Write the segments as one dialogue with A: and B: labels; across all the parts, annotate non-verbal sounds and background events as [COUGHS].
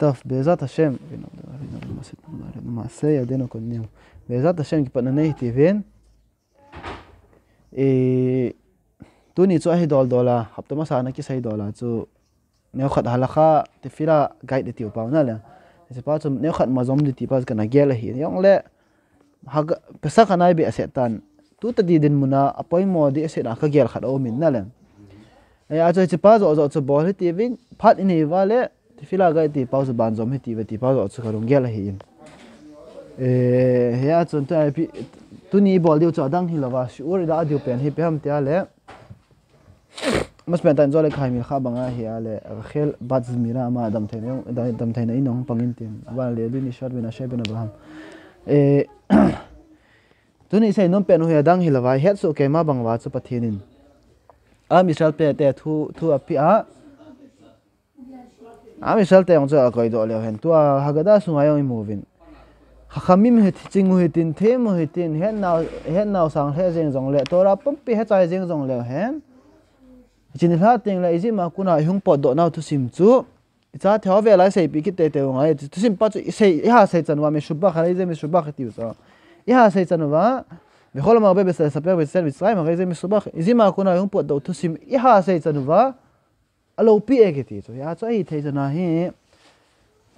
A: טוב, בעזרת השם, מעשה ידינו קודמים, בעזרת השם כפנני טבעין, tu ni chu hi dol dola haptama sa na ki sai dola chu neo khat halakha te fira guide de tiu pau na le se pa chu neo khat ma zom de ti pas kana gel hi yong le ha pesa kana bi asetan tu ta di din muna apoi mo di ase na ka gel khat o min na le ai a chu pa zo zo chu bol hi ti vin phat ini wa le ti fila guide ti pau chu ban zom hi ti ve ti pa zo chu kharung gel hi in. E ya chun ta pi tu ni bol diu chu dang hi lawa shu ri da diu pen hi pe ham tia le. Mas pen tan zo le khai mi kha banga hi ale khel bat zmira ma dam the ne dam the ne inong pangin tin. Ba le du ni shot bina she bina abraham e [CLEARS THROAT] tu ni sei non pen hu dang hi lawa het so ke ma bangwa chu pathinin a misal pe te thu thu api a עם ישראל תהיה מצוי על הכוידו על יוהן, תו ההגדה שלנו היום עם מובין. חכמים הצינגו הטין, תימו הטין, הן נאו סנג חזין זונג לה, תורה פומפי הצאי זינג זונג לה, הן? ג'ינפה תינג לה, איזי מה כונה איום פה דו נאו תוסים צו? יצא תאו ואלי סי פיקי תה תאו נאי, תוסים פצו, סי, איה סי צנוע משובח, הרי זה משובח את יוסר. איה סי צנוע, וכל המרבה בספר בצל מצרים, הרי זה משובח, איזי מה כונה איום פה דו תוסים, איה סי צנוע, alo pi ege ti so. Ya so e ai te na he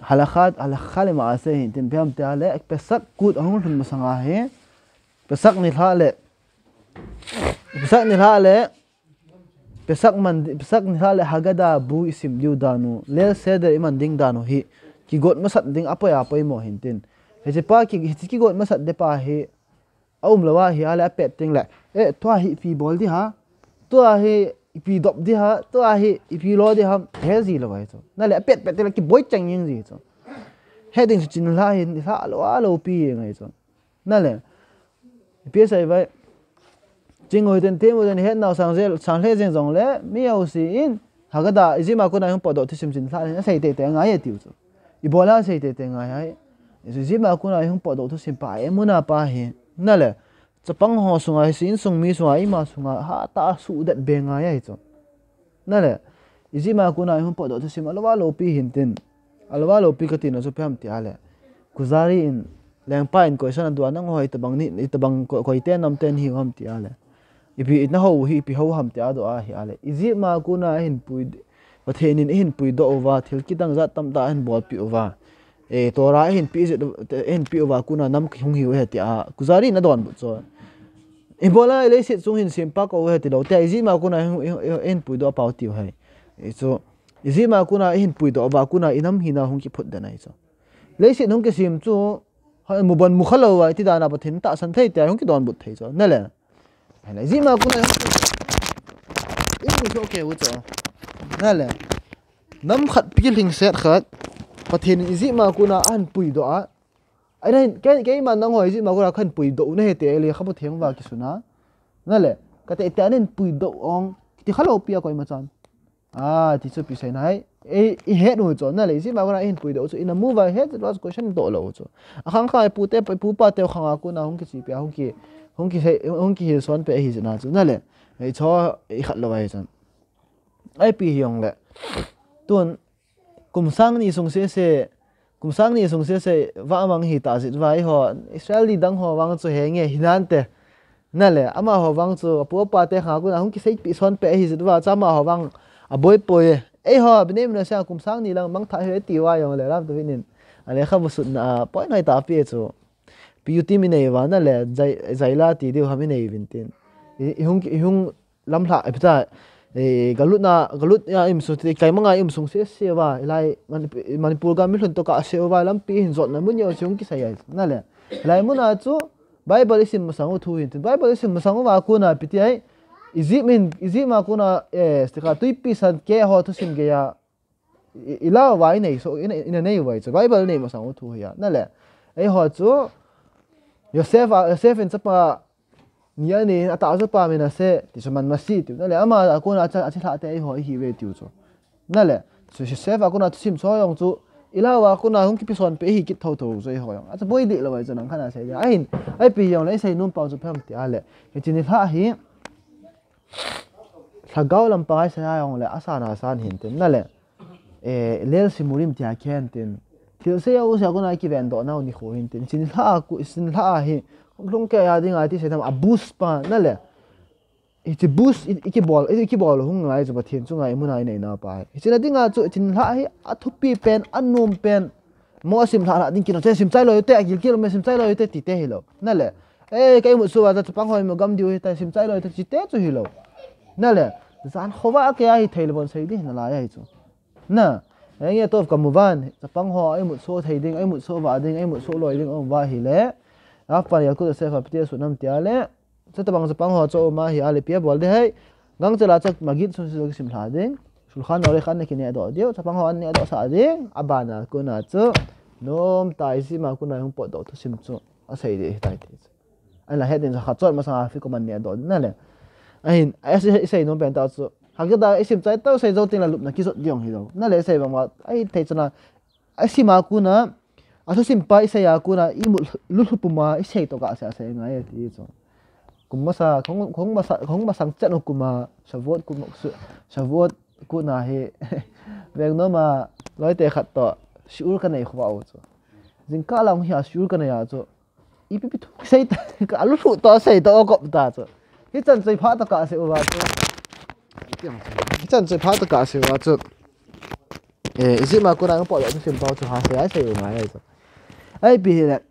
A: halakhat al khalim ase hin tin bam ta le ek pesak kut ahun hun masanga he pesak ni la le pesak ni la le pesak man pesak ni la le hagada bu isim liu danu le seder iman ding danu hi ki got masat ding apo ya apo mo hin tin. Heje pa ki hichi ki got masat de pa he aum lawa hi ala um pet ting la e twa hi fi bol di ha twa hi ipi dop di ha to a hi ipi lo di ha he gì lo vậy to na le pet pet le ki boy chang yin gì to heading su chin la hin ha lo a lo pi ngai to na le pi sai vậy, jing ngồi tên thêm một tên hết nào sang dễ sang lê dễ dòng lẽ mi ao si in hà cái đó, ý mà cô này không bỏ đồ thì sim sim lại nó xây tệ tệ ngay tiêu rồi ý bỏ la xây tệ tệ ngay hay ý mà cô này không bỏ đồ thì sim pa em muốn apa hi na le chapang ho sunga sin sung mi sunga, ima sunga, ha, ta su dat benga ya cho na le izi ma kuna hum po do to sim alwa lo pi hin tin. Alwa lo pi ka tin so pam ti ale kuzari in leng pa in ko san du anang hoi tabang ni tabang ko ko ten, nam ten hi ham ti ale ipi itna ho, hi pi ho ham ti ado a hi ale izi ma kuna hin pui pathen in hin pui do over thil ki za tam da hin bol pi over e tora hin pi hin pi over kuna nam hung hi he ti a kuzari na don bu cho Eh, Ebola le sit chung hin sim pa ko he ti lo. Te izi ma kuna en pui do pau ti hai so izi ma kuna hin pui do ba kuna inam hina hung ki phut da nai, so. Le sit hung ke sim chu ha, mu ban mu khalo wa ti da na pathin ta san thei te hung ki don but thei, so. Na le. Ha le izi ma kuna in mu so ke wu cho na le. Nam khat pi ling set khat pathin izi ma kuna an pui do a ai đây, cái cái mà nó ngồi gì mà gọi là khăn bùi đậu này thì ai không có tiếng vào cái số nó. Nè lệ cái tệ tệ nên bùi đậu ông, thì khá lâu bia coi mà chọn. À thì số bị sai này. Ấy hết rồi chọn nè lệ gì mà gọi là in bùi đậu cho in mua vào hết, rồi question đậu lâu cho à khang khai, bù tê, bù ba tệ khang à cũng nào không cái gì bia không cái không cái không cái son bia gì nào cho nè lệ ấy cho ấy khát lâu vậy chọn. Ai bị hiong lệ tuần, cùng sang ni sung se se kum sang ni sung se se wa mang hi ta zit vai ho. Israel di dang ho wang chu henge hinan te. Na le, ama ho wang chu apu pa te kha gun ahung ki sei pi son pe hi zit wa. Cha ma ho wang a boy poe ei ho bnem na sa kum sang ni lang mang tha he ti wa yong le, ram tu vinin ale kha bu sun na, poi nai ta pi chu pi mi nei wa, na le, zai zaila ti diu ha mi nei vin tin. Hung hung lam hla epita e galut na galut ya à, im su ti kai manga im sung se se wa lai manipur ga mi hlun to ka se wa lam pi hin zot na mun yo chung ki sai na le lai mun a chu bible isim masang thu hin bible isim masang wa ku na pi ti ai izi min izi ma ku na e stika tu pi san ke ho thu sim ge ya ila wa nei so in in nei wa chu bible nei masang thu ya na le ai ho chu Yosef à, Yosef in chapa 니아니 아타 아서 파메나세 디스만 마시티 나레 아마 아코나 아차 아차 하테 호이 히베 티우조 나레 수시 세바 아코나 투심 소용주 일라와 아코나 홈키 피손 페히 키 토토 조이 호용. 아차 보이디 라와 저난 칸아 세야 아인 아이 피용 레 세이 눈 파우조 팜티. 알레 에티니 파히 사가올람 파이 세야용 레 아사나 산 힌테 나레 에 레스 무림 티아켄틴 티세야 오세 아코나 키벤도 나오니 호인틴 신라 아코 신라 히 long ke ya ding ati se tam a boost pa na le it's a boost, iki ball iki ball hung ngai zo pathian chu ngai munai nei na pa china dinga chu chin la hi a thupi pen anum pen. Mo sim la ding kino sim chai lo te agil kilo me sim chai lo te ti te hilo na le e kai mu suwa ta pang hoi mo gam diu ta sim chai lo te chi te chu hilo na le zan khowa ke ai thail bon sei di, na la ya chu. Na. Ai nghe tôi cầm một van tập băng ho ai một số thầy đinh ai một số vợ đinh ai một số lôi đinh ông vợ hi lẽ אף פעם יקוד הספר הפתיע סונם תיאלה, צאת בנג זה פנגו הצור מהי אלה פיה בועל דהי, גנג זה לעצת מגיד סונסיסו גסים להדין, שולחן עורך ענק אני עדו עדיו, צפנגו עני עדו סעדין, אבנה כונה צו, נום תאיסי מה כונה יום פודו תשים צו, עשי די תאיתיס. אין לה הדין זה חצור מסע אפיקו מני עדו עדיו, נאלה. אין, איסי איסי נום פנטאו צו, hakida isim chai tau sai zotin la lupna kisot diong hido na le sai bangwa ai thei chana ai sima kuna ku na a so sim pa i sei ya ku na i mu lu lu pu ma i sei to ka sa sei ngai ti cho kum ma sa khong khong ma sa khong ma sang chan ku ma sa vot ku ma su sa vot ku na he veng no ma loi te khat to shur ka nei khwa o cho jing ka lang hi a shur ka nei ya cho i pi pi sei ta ka lu lu to sei to ko ta cho hi chan sei pha ta ka se o wa cho 这样子怕的搞笑啊！这，诶，is it 嘛？过来我报了，就是报出下谁还谁有买来着？ ไอ้พี่เนี่ย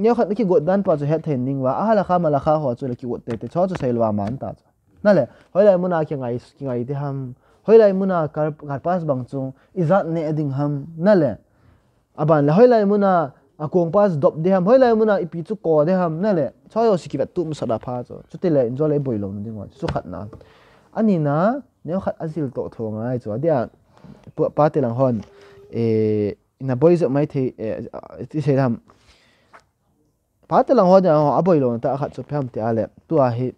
A: เนี่ยคือกดดันปัจะเบันเห็นนิ่งว่าอาละข้ามาละข้าหัวจุลคิดกดเตะเตะชอบจะใส่ลวามันตาจ้ะนั่นแหละเฮ้ยไรมุนาเคียงไงเคียงไงที่ทำเฮ้ยไรมุนาการการพัสบังจงอิจัดเนี่ยดิ่งทำนั่นแหละอะบ้านแล้วเฮ้ยไรมุนาอากงพัสดบเดียมเฮ้ยไรมุนาอีปีจุกอเดียมนั่นแหละชอบเอาสกิบตุ้มสาะพัดจ้ะชุดที่แจะเลยบ่อยลงดิ่งว่าสุขัดนะอันนี้นะเนี่ยขัดอาศิลโตทงไงจ้ะเดี๋ยวปวดป้าเตลังฮอนเอ boy zo mai the ti se ram pa te lang hon ja a boy lo ta khat chu pham te ale tu a hi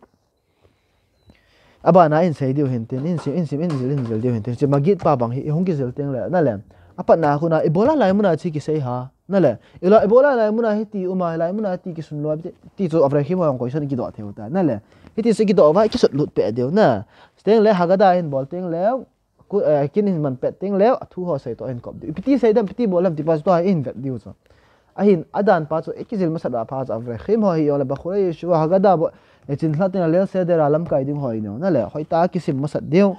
A: aba na in sei dio hen ten in sim in sim in zel in zel dio hen ten che magit pa bang hi hong ki zel teng le na le apa na khu na ebola lai muna chi ki sei ha na le ila ebola lai muna hi ti uma lai muna ti ki sun lo ti chu avra khi mo ko san ki do the ta na le hi ti se ki do wa ki sut lut pe dio na steng le hagada in bol teng le ku kin in man pet teng le thu ho sei to en kop di piti sei dam piti bolam ti pas to in vet diu so ahin adan pa chu ekizil masada pa cha avre khim ho hi ola bakhura yeshu hagada bo e chin thlatin le se der alam kai ding hoi no na le hoi ta kisim masad diu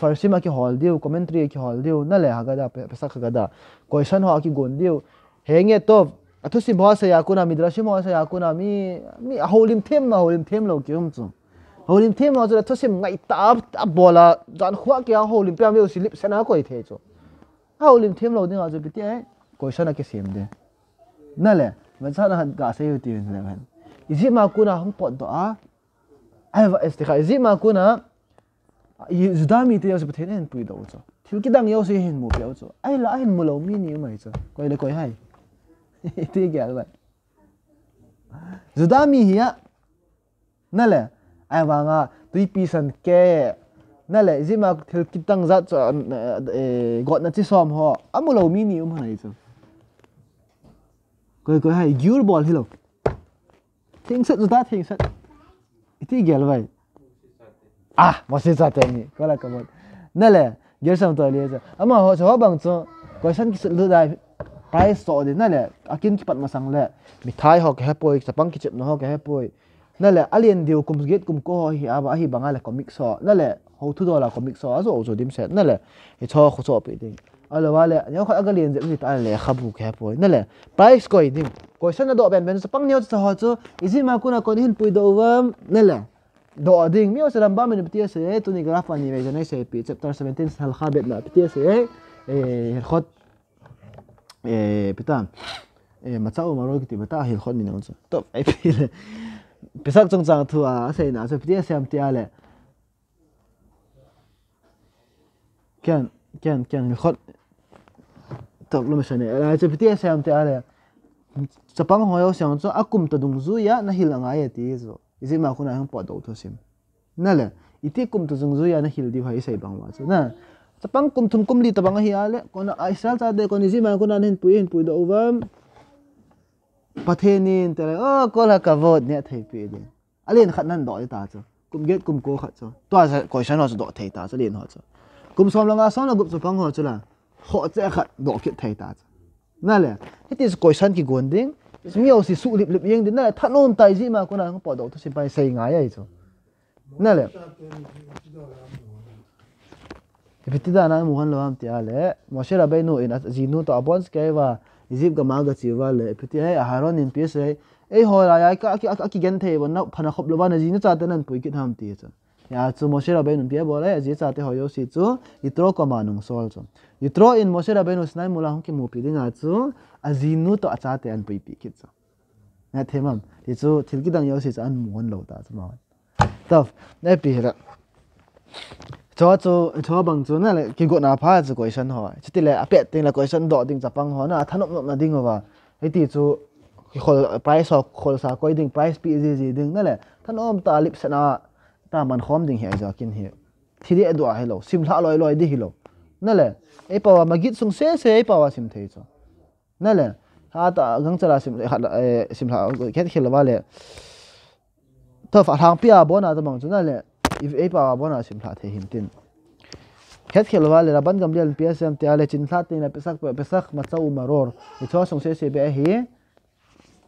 A: farsima ki hol diu commentary ki hol diu na le hagada pesa hagada question ho ki gon diu henge to athu sim ho se yakuna midrashim ho se yakuna mi mi holim them ma holim them lo ki um chu holim thêm mà rồi thôi xem ngày ta ta bò là dàn khoa kia holim bây giờ silip sẽ nào coi thế cho holim thêm lâu đi ngồi rồi bị thế coi sao cái xem đấy nè lẽ mà sao nó gà sẽ yêu tiền này bạn izi mà kuna không bỏ đó à ai vậy thì cái izi mà kuna Zudami thì sẽ thế nên bùi đầu cho thiếu cái đăng yêu sẽ hình một biểu cho ai là hình một lâu mini mà cho coi là coi hay thì cái vậy Zudami hi á nè lẽ ai và nga tuy pi san ke. Na le zima thil kitang za cho got na chi som ho amulo mi ni um hanai chu koi koi hai gyur ball hilo thing sat ta thing sat iti gel vai ah mo se sa te ni kola nè na le gyur sam to le à ama ho cho bang chu koi san ki sat lu dai price so de na le akin ki pat masang le mithai ho ke hapoi sapang ki chep no ho ke hapoi นั่นแหละอเลียนเดียวกุมสเกตกุมก็ฮิอาบะฮิบังอะไรคอมิกซอนั่นแหละเขาทุดอลาคอมิกซออาโซโซดิมเซตนั่นแหละไอชอเขาชอบไปดิอะไรวะเลยเนี่ยเขาอากเลียนจะมีอะไรขับบุกแค่ปอยนั่นแหละไพรซ์ก็อีดิมก็ฉันน่ะดอกเป็นเป็นสปังเนี่ยจะหอจูอีซิมากุน่ะคนหินปุยดอวมนั่นแหละดอกดิ่งมีอะไรบ้างมันเป็นที่เสียตัวนี้กราฟอันนี้เวจในเสียปี chapter 17 ฮัลคาเบ็ดนะเป็นที่เสียเอ่อขดเ pisak chung chang thu a sei na chu pti sem ti ale kan kan kan khot tab lo mishane ala chu pti sem ti ale chapang hoyo siang chu akum ta dung zu ya na hil anga ye ti zo izi ma khuna hang pa do thu sim na le iti kum tu dung zu ya na hil di bhai sei bang wa chu na chapang kum thun kum li tabang hi ale kon a israel cha de kon izi ma khuna nen pui hin pui do wa 巴提尼，再来哦，哥拉卡沃，这泰皮的，阿里人很难斗泰塔子，古蔑古哥克子，多少个山老子斗泰塔子连活子，古桑拉格桑拉古苏邦活子啦，霍在克斗克泰塔子，那嘞，这是高山级工程，这是没有技术活活赢的，那来，塔农太子嘛，哥那能跑到土司派塞牙呀？这，那嘞？这不，这那我们老汉听的嘞，我说那边努人，这边努土阿伯斯凯瓦。zip ga ma ga chi wa le e piti ai aharon in pis ai ai ho la ya ka ki ki gen the wa na phana khop lo ba na ji na cha ta nan pui ki tham ti e cha ya chu mo shera ben bi bo la ji cha te ho yo si chu itro ko ma nung sol chu itro in mo shera ben us nai mula hong ki mo pi ding a chu azinu to acha te an pui pi ki cha na the mam ti chu thil ki dang yo si cha an mon lo ta chu ma ta na pi ra. Cho cho cho bằng cho nè cái gọi là phá là gọi sân hỏi chỉ tỷ là áp tiền là gọi sân đỏ tiền tập bằng hỏi nó thanh nó là đinh vào cái tỷ cho, cái khol price hoặc khol sa coi đinh price bị gì gì đinh nè là thanh ôm ta lip sân à ta mình khom đinh hiện giờ kinh hiện thì đi đùa hello sim thả lôi lôi đi hello nè, là ấy bảo mà git sung xe xe ấy bảo sim thấy cho nè, là ha ta gang là sim hạt sim thả cái khi là vale tao phải hàng pia bốn nào tao bằng cho nè là if a pa bona sim tha the him tin. Khet khel wa le raban gam lian psm te ale chin thla tin la pesak pesak ma chau maror i e tho song se se be hi.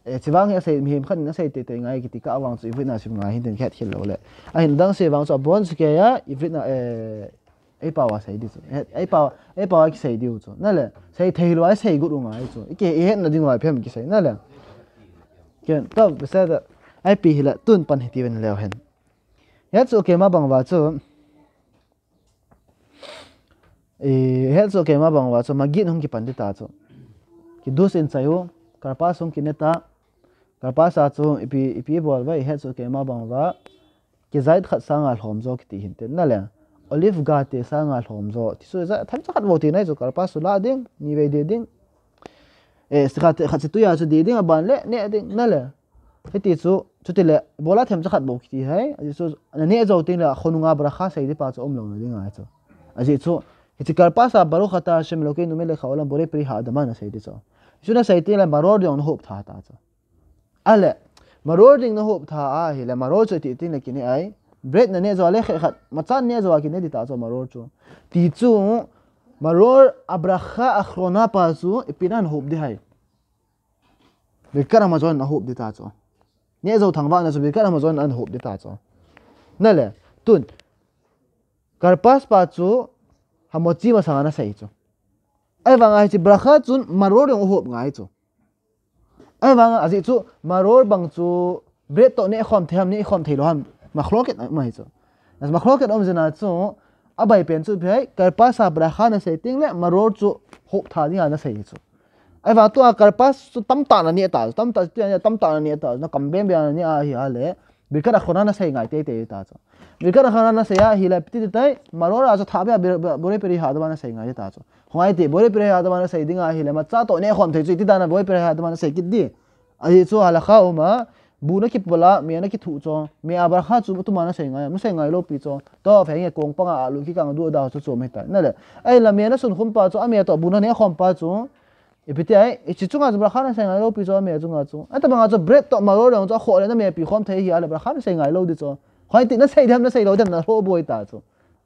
A: E chiwang ya sei mihim khan na sei te te ngai ki tika awang chu ivina sim ngai hin den khet khel lo le. A hin dang se wang chu bon se ke ya ivina e ai pa wa sei di chu. E, ai pa ai pa ki sei di chu. Na le sei thei lo ai sei gu ru ngai chu. Ke e na ding wa phem ki sei na le. Ken to besa da ai pi hila tun pan hi ti ven leo hen. hetsu kema bangwa tsu. E hetsu kema bangwa tsu magin hung ki pandita tsu. Ki dusin sayo karpas hung ki neta karpas a tsu e ipi ipi e e bol ba hetsu kema bangwa ki zaid khat sangal homzo ki tihin te na le olive ga te sangal homzo ti so za tham khat wo ti nai zo karpas la ding ni ve de ding. E stra khat tu ya tsu de ding ban le ne ding. Na le ti tsu tutile bola them zakhat bo kiti hai. Aji so ne zo tin la khonunga bra kha sai de pa cho omlo ne dinga cho aji so hiti kar pa sa baro khata shem lo ke nu mele khawla bore pri ha adama na sai de cho juna sai te la maror de on hope tha ta cho ale maror ding na hope tha a hi la maror cho ti tin la kini ai. Bread na ne zo ale khat matan ne zo ki ne di ta cho maror cho ti chu maror abrakha akhrona pa chu ipinan e hope de hai. Bekara mazon na hope de ta cho nye zo thang ba na so bi kar ma zo an hob de ta zo na le tun kar pas pa chu hamo chi ma sa na sai chu ai wa nga chi brakha chun maror yong hob ngai chu ai wa nga azi chu maror bang chu bre to ne khom tham ne khom thailo ham ma khloket ma hi chu nas ma khloket om zena chu abai pen chu bhai kar pas sa brakha na sai ting le maror chu hob tha ni ana sai chu aiwa tu a karpa tam ta na ni ta tam ta ti tam ta na ni ta na kam be na ni a hi a le bikar a khona na sai ngai te te ta cho bikar a khona na sai a hi la piti te maror a cho tha be bore peri ha da na sei ngai ta cho hwai te bore peri ha da na sei ding a hi le ma cha to ne khom te chu ti da na bore peri ha da na sei ki di a hi cho ala kha o ma bu na ki pula me na ki thu cho me a bar kha chu tu ma na sai ngai ma sai ngai lo pi cho to phe nge kong pa nga lu ki ka nga du da cho cho me ta na le ai la me na sun khum pa cho a me to bu na ne khom pa cho ipiti ai ichi chunga zu brakhana sai ngai lo pi zo me chunga chu ata banga zo bread to maro rong zo kho le na me pi khom thei hi ala brakhana sai ngai lo di cho khoi ti na sai dem na sai lo dem na ho boi ta chu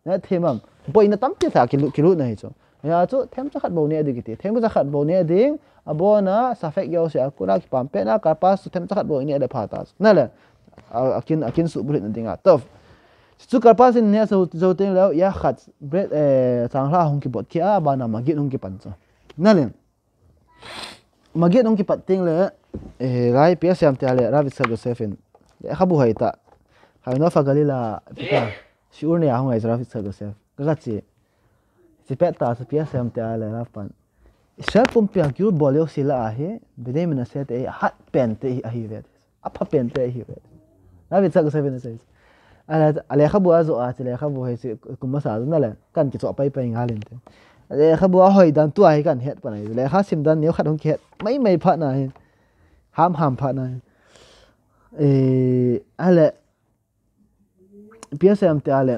A: na themam boi na tam ti tha kilu kilu na hi chu ya chu them cha khat bo ne di ki them cha khat bo ne ding abo na sa fek yo se akura ki pam pe na ka pas them cha khat bo ne de pha ta na le akin akin su bulit na dinga tof chu kar pas in ne so zo te lo ya khat bread eh chang hla hong ki bot ki a ba na ma gi hong ki pan chu na le magi dong ki pating le e rai pia siam te ale ravi sa josephine le khabu hai ta hai no fa galila pita siur ne ahung ai ravi sa joseph ga chi si pet ta sa pia siam te ale ra pan sha pum pia kyu bolio sila a he bide mina se te hat pen te a hi vet apa pen te hi vet ravi sa josephine sai ale ale khabu azo a le khabu hai si kumma sa na le kan ki cho pai pai ngalin te เลยขบัวหอยดันตัวให้กันเห็ดปะนไหนเลยขาสิมดันเนี้ยขัดองเห็ดไม่ไม่พะนายห้ามห้ามพะนายเอออะไรเพียเสียมเตอะไร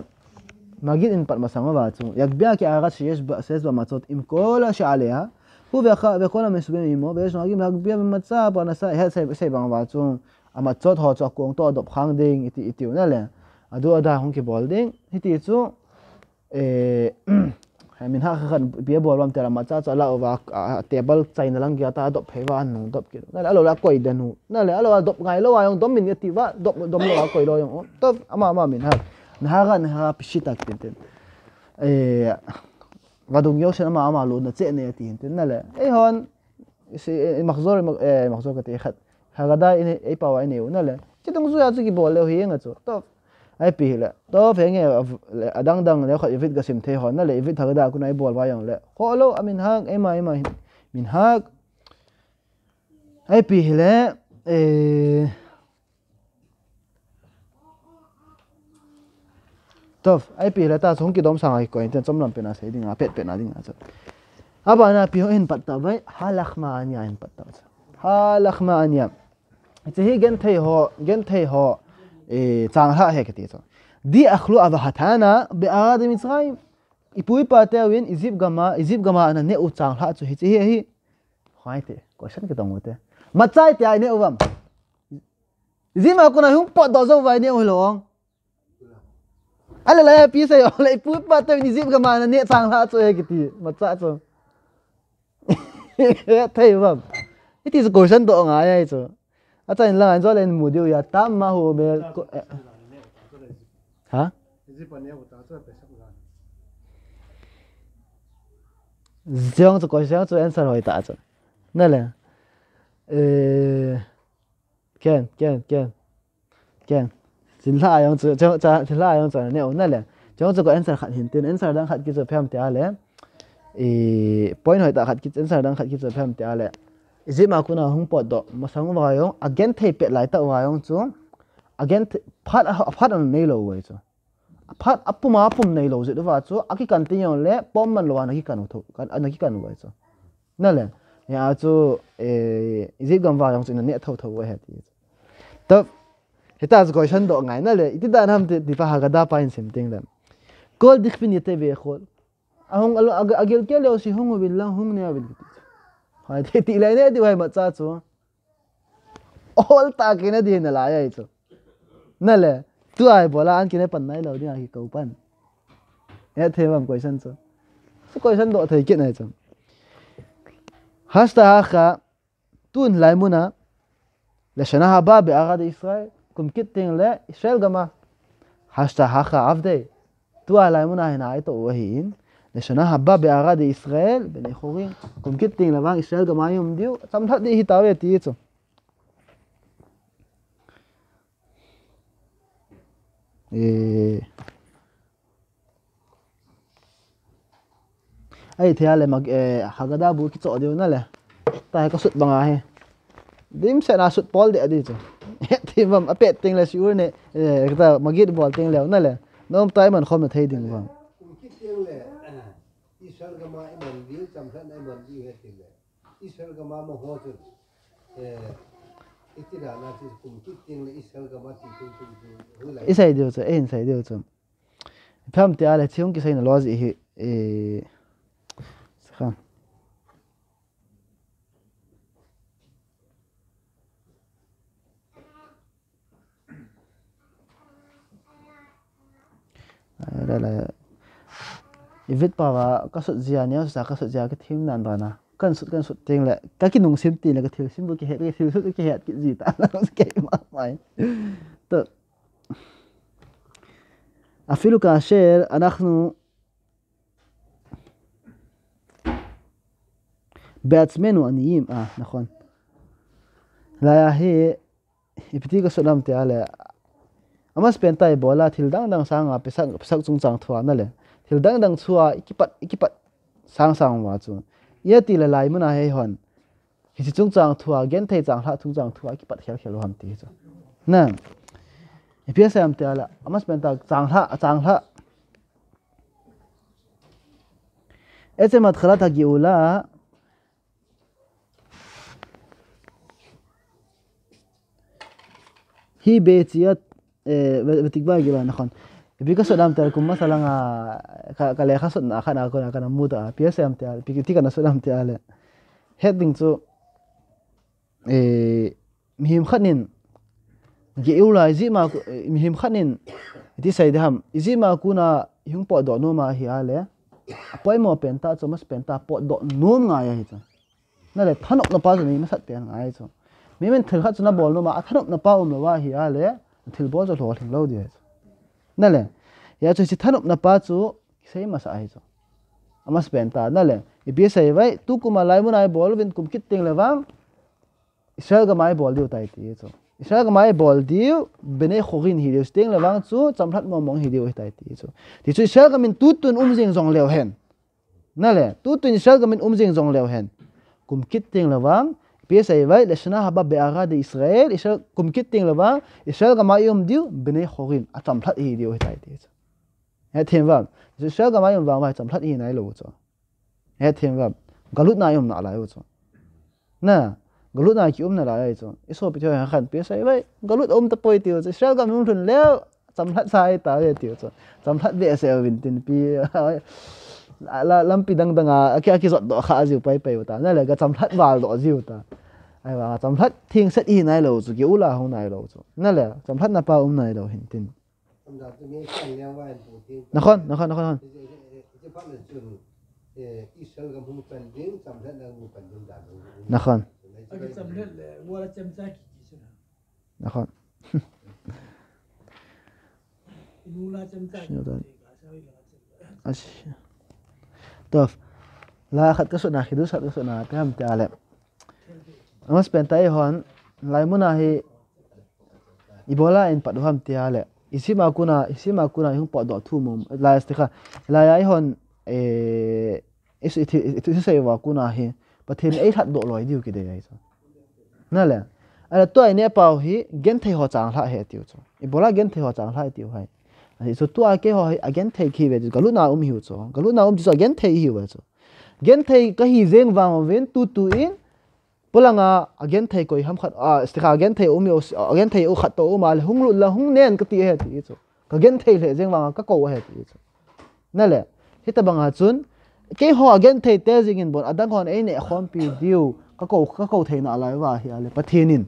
A: มากินอินปัดมาสังว่าจุยากเบียกี่อากัดชีสบะเซสบะมาจดอิมโคลาชอาเลียากเป ובכל המסובים עמו, ויש נוהגים להגביה במצה פרנסה, סייבן ועצום, המצות הוצא קורנטו דופ חנדינג, איתי עונה להם, הדו עדיין הונקי בולדינג, איתי יצאו, min ha khan bia bol lam tera ma cha cha la wa table chai na lang ta dop phewa nu dop ki na alo la koi den hu na le alo dop ngai lo wa yong dom min ti wa dop dom lo wa koi lo yong to ama ama min ha na ha ga na ha pishitak tin tin e gadung yo sen ama ama lo na che ne ti tin na le e hon si makzor makzor ka ti khat ha ga da in e pa wa ne u na le chi ai pi le to phe nge adang dang le kho evit ga sim the hon na le evit thag da kunai e bol wa yang le. Kho lo amin hang ema ema, min hak. Ai pi le e tof ai pi le ta song ki dom sang ai ko in chom lam pe na se ding a pet pe na ding a cha. Aba na pi ho in pat ta vai, halakh ma anya in pat ta halakh ma anya. Chi hi gen thei ho gen thei ho changha he kati so di akhlu ava hatana be agad mitzrayim ipui pa te win izip gama izip gama ana ne u changha chu hi hi hi khwaite question ke tong te machai te ai ne uwam izima kuna hung po do zo vai ne u long ala la pi se yo le ipui pa te win izip gama ana ne changha chu he kiti 아따 일랑 안 좋아하는 무디오 야 땀마 호베 하?
B: 이제 번역 다 하자 배서
A: ziyang zu kwaxia zu answer hoi ta zu. Nale eh ken ken ken ken. Jin la yang zu cha cha jin la yang zu ne o nale jong zu ko answer khat hin tin answer dang khat ki zu pham te ale eh point hoi ta khat ki answer dang khat ki zu pham te ale zi ma kuna hung po do mo sang wa yong again thei pe lai ta wa yong chu again phat phat an nei lo wei chu. Phat apu ma apum nei lo zi wa chu aki kan ti yong le pom man lo na ki kan tho kan an ki kan wei chu. Na le ya chu e zi gam wa yong chu ne tho tho wa he ti ta heta zu question do ngai na le ti da nam ti di pa ha ga da pa in sim ting le. Kol dikh pin yete ve khol. Ahong alo agel ke le si hong hung lang hong ne abil hỏi thì tỷ lệ này thì vậy mất cha chú all ta cái này thì nó lại ấy chú nè lẽ tu ai bảo là anh kia này phần này lâu đi anh cầu phần nhé thế mà quay sân chú số quay sân độ thấy kiện này chứ. hasta ha tuân lại à, là sanh ha ba bị agad Israel cùng kết tiếng lẽ Israel gama hasta ha ha avde tu ai lại muna hình ai tổ hình לשנה הבאה בערד ישראל בני חורים קומקיטינג לבן ישראל גם היום דיו צמתת די היטאווה תיצו ai thế là mag hagada bu ki cho dio na le ta ka sut banga he dim se na sut pol de adi chu thì mam apet ting la siur ne ta magit bol
B: sargama iman di chamsan iman di he tinne i sargama mo ho chu e itira na chi kum chi tinne i sargama ti chu chu chu hu la isai
A: deu chu en sai deu chu pham te ala chung ki sai na loz hi e khan ra la viết bảo và các sự gì nếu sao các sự gì cái thêm nạn đó na cần sự cần sự tiền lại các cái nông xem tiền là cái thiếu xem cái hệ cái thiếu sự cái hệ cái gì ta [LAUGHS] nó cái mà mày tự אפילו כאשר אנחנו בעצמנו עניים, אה, נכון. להיא, הפתיק הסולם תעלה. אמס פנטאי בולה, תלדang dang sang pesak pesak chung chang thua na le. Tildang dang chua ikipat ikipat sang sang wa chu. Ia ti la lai muna hei hon. Hi chung chang thua gen thei chang hla chung chang thua ikipat khel khel ham ti chu. Na. Sam te ala amas penta chang hla chang hla. עצם התחלת הגאולה היא ביציאת ותקבע הגאולה, נכון. bika sodam tar kum masala nga ka ka le khasod na khana ko na kana muda psm tar piki tika na sodam tar le heading chu e mihim khanin ge eula ji ma mihim khanin ti sai ham ji ma kuna yung po do no ma hi ale apoi mo penta chu mas penta po do no nga ya hi chu na le thanok na pa chu ni masat pen nga ya chu mi men thil khat chu na bol no ma thanok na pa um lo wa hi a le, thil bol chu lo thing lo di na le ya chu si thanok na pa chu sei mas ai cho amas pen ta na le. I bi sei vai tu kuma lai mun ai bol win kum kit ting le wang, israel ga mai bol diu tai ti cho israel ga mai bol diu, bene khogin hi diu sting le wang chu chamthat mo mong hi diu e tai ti cho ti chu israel ga min tu tun um jing jong leo hen. Na le tu tun israel ga min um jing jong leo hen. Kum kit ting le wang bi sai e vai, le shna haba be aga de israel israel, kum kit ting le wang, israel ga mai um diu, bene khogin atam chamthat hi diu e tai ti cho he thiên vọng rồi sau cái máy vào vàng vai chấm thắt hi này lâu cho he thiên vập cái lúc này ông na lại cho cái lúc này ki ông na lại cho số bị chơi hàng khẩn biết sai vậy. Cái lúc ông ta bơi tiêu rồi sau cái mình thuần leo. Chấm thắt sai ta cái tiêu cho chấm thắt về sẽ vinh tin pi là làm pi đằng đằng à, à kia à kia giọt đỏ khá dịu bay bay ta nên là cái chấm thắt vào đỏ dịu ta ai mà chấm thắt thiên set hi này lâu cho kiểu là hôm này lâu cho nên là chấm thắt na pa um này lâu hiện tin
B: נכון,
A: נכון, נכון.
B: נכון.
A: נכון. נכון. טוב, לא אחת כשונה, חידוש אחת כשונה, גם תעלה. אמוס פנטאי הון, לאמונה היא, היא בולה אין פתוחה תעלה. Isima kuna isima kuna yung pot do thu mum la stika la ya hon e eh, is it it is say wa kuna hi. Pathin ei hat do loi diu ki de ai so na le ala to ai ne pau hi, gen thei ho chang la he tiu cho ibola gen thei ho chang la tiu hai ai so tu a ke ho again thei ki ve galu na um hiu cho galu na um ji so again thei hi wa cho gen thei ka hi zeng wang ven tu tu in pulanga, again thei koi ham khat ah, a stika again thei umi yo again thei u khat to u mal, hung lu la, hung nen ka ti he ti cho ka gen thei le jeng wang, ka ko he ti cho na le hita banga chun, ke ho, again thei te jing in bon, adang hon, ei ne, khom pi, diu, ka ko ka ko thei na lai, wa, hi ale pathinin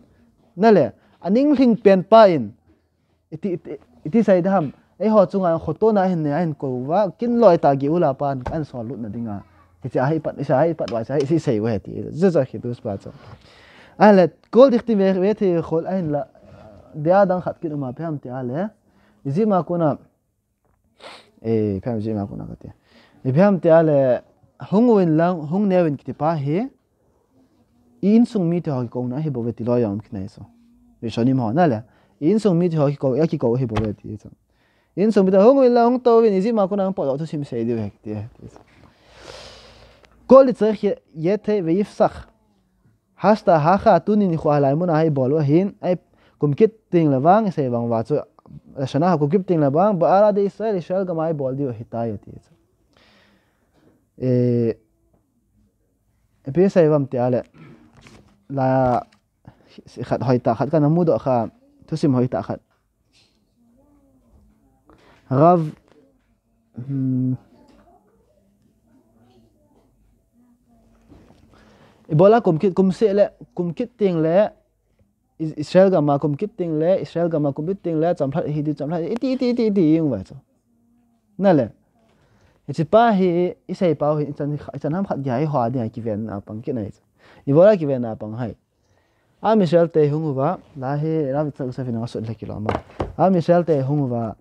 A: na le aning hling pen pa in. Iti iti sai da ham ei ho, chunga, khoto na hin, ne ain ko, wa, kin loi ta gi ula pan kan so lut na dinga. 이제 아이 빠 이제 아이 빠 와서 이제 세이 왜 돼. 저저 히도스 빠져. 알레 골 디흐티 메 웨테 홀 아인 라 대아단 핫 키르 마 팸테 알레 이제 마 코나 에 팸지 마 코나 같아. 이 팸테 알레 홍웬 랑 홍네웬 키티 바헤 인숭 미테 하기 고나 해 보베티 로야움 키나이소. 왜 전이 뭐 나래. 인숭 미테 하기 고 야키 고해 보베티. 인숭 미테 홍웬 랑 홍토웬 이제 마 코나 포도 심세이 되게 돼. כל יצריך יתה ויפסח. השתא הכא אתוני ניחו על האמונה היי בולו, הן קומקית טינג לבן, יסי בן ועצו, לשנה הקומקית טינג לבן, בעלה די ישראל, ישאל גם היי בולדי או היטא יתי את זה. יסי בן תיאלה, לה... אחד הויטא אחת, כאן עמוד אחר, תוסים הויטא אחת. רב... ibola kumkit kumse le kumkit ting le israel ga ma kumkit ting le israel ga ma kumkit ting le champha hi di champha iti iti iti iti yung wa cho na le ichi pa hi isai pa hi chan chan ham khat yai hwa de ki ven na pang ki nai ibola ki ven na pang hai. A michel te hung wa la he ra vit sa fina so le ki lo ma. A michel te hung wa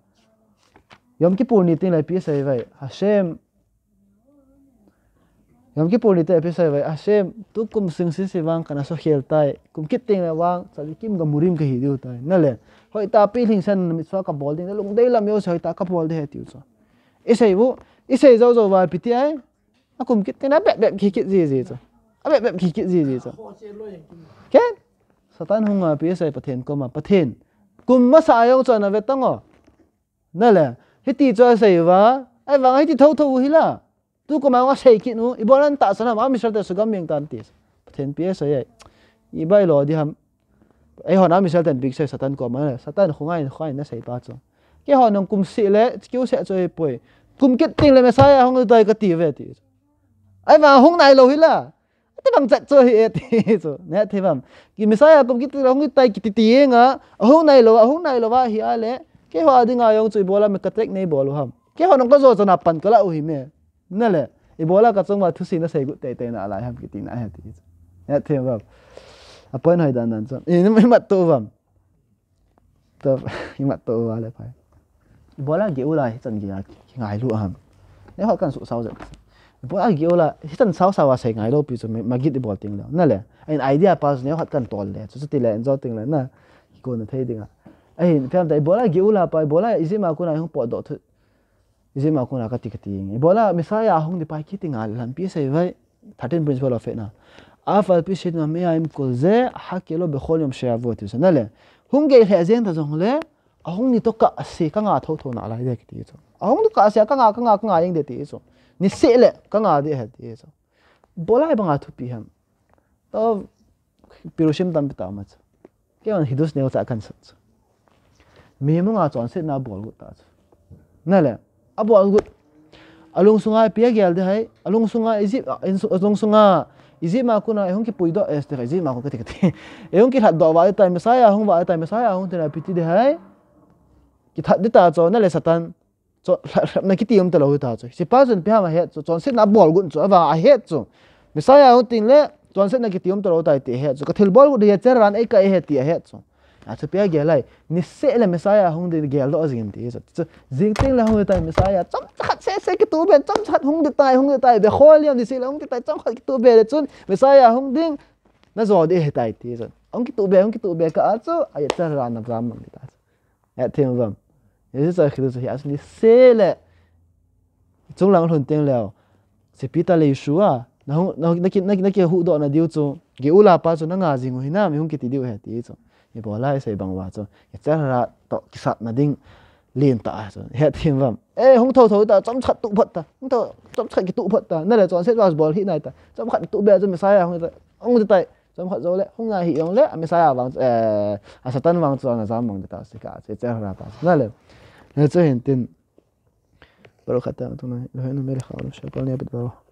A: yom ki pur ni ting le pi sai vai hashem yom ki pur ni te episode vai asem tu kum sing sin si wang kana so khel tai. Kum kit ting la wang sa kim ga murim ka hi diu tai. Na le hoi ta pi ling san mi swa ka bol ding lung dei lam yo sa ta ka bol de tiu so isai bu isai zo zo wa pi ti ai a kum kit ting na be be ki kit zi zi so a be be ki kit zi zi so ke? Satan hung a pi sai pathen ko ma pathen kum ma sa yo cho na ve tango na le hi ti cho sai wa, ai wang hi ti thau thau hi la tu ko ma wa sei ki nu i bolan ta sana ma mi sar ta sugam ming tan tis ten pi sa ye i bai lo di ham ai hon ami sal ten big sai satan ko ma satan khungai khai na sei pa cho ke hon nong kum si le kyu se choi poi kum ket ting le me sai hong dai ka ti ve ti ai ma hong nai lo hi la te bang chat cho hi ti so ne the bam ki me sai kum kit hong tai ki ti ti nga hong nai lo hong nai lo wa hi ale ke ho adi nga yong chui bola me ka tek nei bolo ham ke hon nong ko zo chana pan kala u hi me นั่นแหละไอ้บอลก็จงว่าทุสินะใส่กุเตเตนะอะไรครับกิตินะฮะทีเนี่ยเทียมแบบอ่ะปอยหน่อยดันดันจ้ะเอ้ยไม่มาตัวแบบตัวไม่มาตัวอะไรไปบอลเกี่ยวอะไรจันกี่ง่ายรู้อ่ะเนี่ยเขากันสุดเศร้าจังบอลเกี่ยวอะไรที่จันเศร้าเศร้าว่าใส่ง่ายรู้ปีจะมากิดบอลติงแล้วนั่นแหละไอ้ไอเดียพาสเนี่ยเขากันตัวเลยสุดที่แหละจอ 이제 막 코나 같이 같이 보라 미사야 아홍 디 파이키 팅 알람 피세 와 13 principle of it na af al pi shid ma mia im kol ze hakelo bechol yom sheavot yusanale hum ge khazen ta zong le ahong ni to ka ase ka nga tho tho na la de ki so ahong ni ka ase ka nga ka nga ka nga yeng de ti so ni se le ka nga de ha ti so bola ba nga thu pi ham to piroshim tam ta ma cha ke on hidus ne ta kan sa mi mo nga chon se na bol go ta na le abo algut alung sunga pia gel de hai. Alung sunga izi alung sunga izi ma kuna hong ki puido este izi ma ko kati kati e hong ki hat do wa ta mesaya hong wa ta mesaya hong te na piti de hai. Ki that de ta cho na le satan cho na ki tiom ta lo ta cho si pa jon pia ma he cho chon se na bol gun cho wa a he cho mesaya hong tin le chon se na ki tiom ta lo ta ti he cho ka thil bol gu de cher ran e ka e he ti he cho āchā gyālāi nī sēlā misāyā hōngdī gyālā āzī gīm tī sā zīng tīng lā hōngdī tāi misāyā tsam tsakhat sē sē kī tūbē tsam tsakhat hōngdī tāi hōngdī tāi bē khō liam dī sī lā hōngdī tāi tsam khat kī tūbē rē messiah misāyā hōngdī nā zō dī hē tāi tī so hōng kī tūbē hōng kī tūbē kā āchā āyā tsā rā nā brām mām dī tā sā yā tī mām bām yā sī tsā khī tū sā yā sā nī sēlā tsūng lā hōng tīng lā sī pī tā lī shū ā nā hōng nā kī hū dō nā dī wā tsū gī ū lā pā tsū nā ngā zī ngō hī nā mī hōng kī tī dī wā hē tī tsū na mình không cái điều hết thì chú i bo lai sei bang wa cho ya cha ra to ki sat na ding lien ta cho he thim vam e hong tho tho ta chom chat tu phat ta hong tho chom chat ki tu phat ta na le chon set was ball hi nai ta chom khat tu be cho me sai hong ta hong ta chom khat zo le hong na hi yong le me sai wang e a satan wang cho na zam mong ta se ka che cha ra pa na le ne che hin tin بركة تنا لهنا ملك على الشيطان يبدأ lai khat ka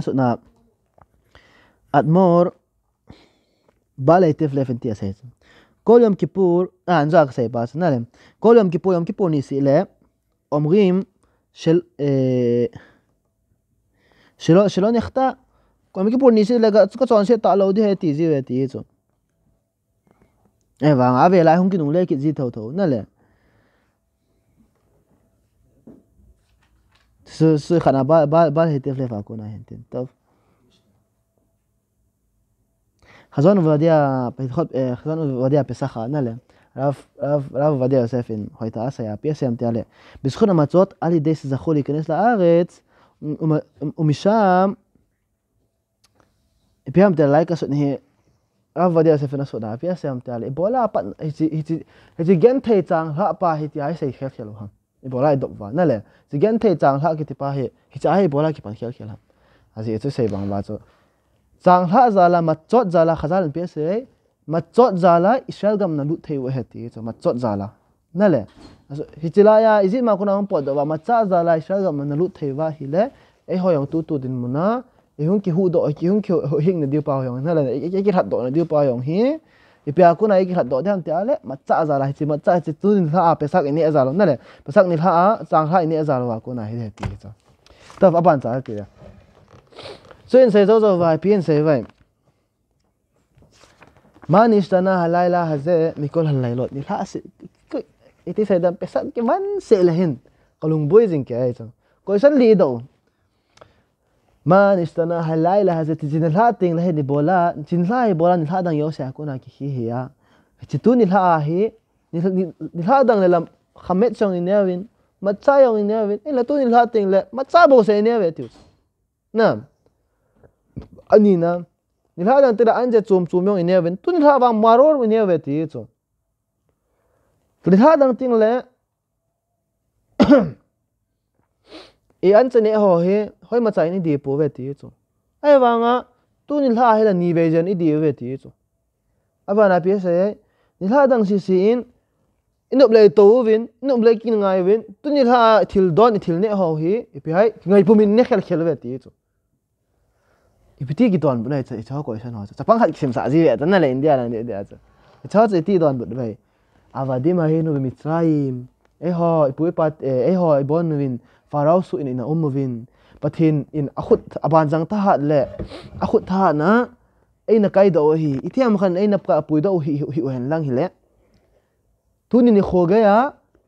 A: su na admor balai tif lefen tia se kol yom kipur an za ka se pas na le kol yom kipur yom kipur ni si le omrim של שלא שלא נחטא כל מכיפור ניסי לגע צוקה צון שטה לא די התי זי ותי צו אה ואং אבי אליי הום כינום לקית זי טו טו נלה 是是看 סליחה, בעל היטב לב הכהונה הנתן, טוב. חזון עובדיה, חזון עובדיה פסח נעלה, רב עובדיה יוסף עם חויתא אסיה, פייסם תעלה. בזכות המצות, על ידי שזכו להיכנס לארץ, ומשם, פייסם נהי, רב עובדיה יוסף נשאו נא, פייסם תעלה. בולה, הציגן תיצן, רעפה, התייעש היחף שלו. i bola i dop wa na le si gen the chang hla ki tipa he hi cha he bola ki pan khel khel ha aji echu sei bang wa cho chang hla zala ma chot zala khazal pe se ma chot zala israel gam na lu thei wa heti cho ma chot zala na le hi chila ya izi ma kuna hom pod wa ma cha zala israel gam na lu thei wa hi le e ho yang tu tu din muna e hung ki hu do ki hung ki hing na diu pa ho yang na le e ki hat do na diu pa ho yang hi ipia kuna iki khat do dham te ale ma za la chi, ma chi tu ni tha e pe sak ni za lo na le pe sak ni tha chang tha ni e za lo wa kuna hi de ti cha ta fa ban cha ke ya. So in sai zo zo vai pin sai vai. man istana halai la hazati jin la ting la ni bola jin la bola ni la dang yo sha ko na ki hi hi ya chi tu ni la hi ni la dang la khamet chong ni win ma cha yong ni win la tu eh, ni la ting la ma cha bo se ni we tu na ani na ni la dang te la anje chum chum yong ni win tu ni la wa maror ni we ti chu tu ni la dang ting la [COUGHS] e eh, an chane ho he ข่อยมาใจนี่ดีปูเวทีจุไอ้วางอะตัวนี่ละให้ละนีเวจันอีดีเวตีจุอาบานาเปียเสียนี่ละดังซีซีอินอินอบเลยตัววินอินอบเลยกินไงวินตัวนี่ละทิลดอนทิลเน่เขาฮีอีพี่ให้ไงพูดมินเน่เขลเขลเวทีจุอีพี่ที่กี่ตอนบุญไอ้จะอีช่อก่อยฉันหรอจะปังขัดเข็มสาจีเวตันนั่นแหละอินเดียนั่นเดียจะอีช่อจะที่ตอนบุญไปอาวาดีมาเฮนุมิตราทม์ไอ้หอยปุ้ยปัดไอ้หอยบอนวินฟาราสุอินอินอุมวิน pathin in akhut aban jang ta hat le, akhut tha na, eina kai do hi, ithiam khan eina ka pui do hi hi hen lang hi le. Tuni ni kho ga ya,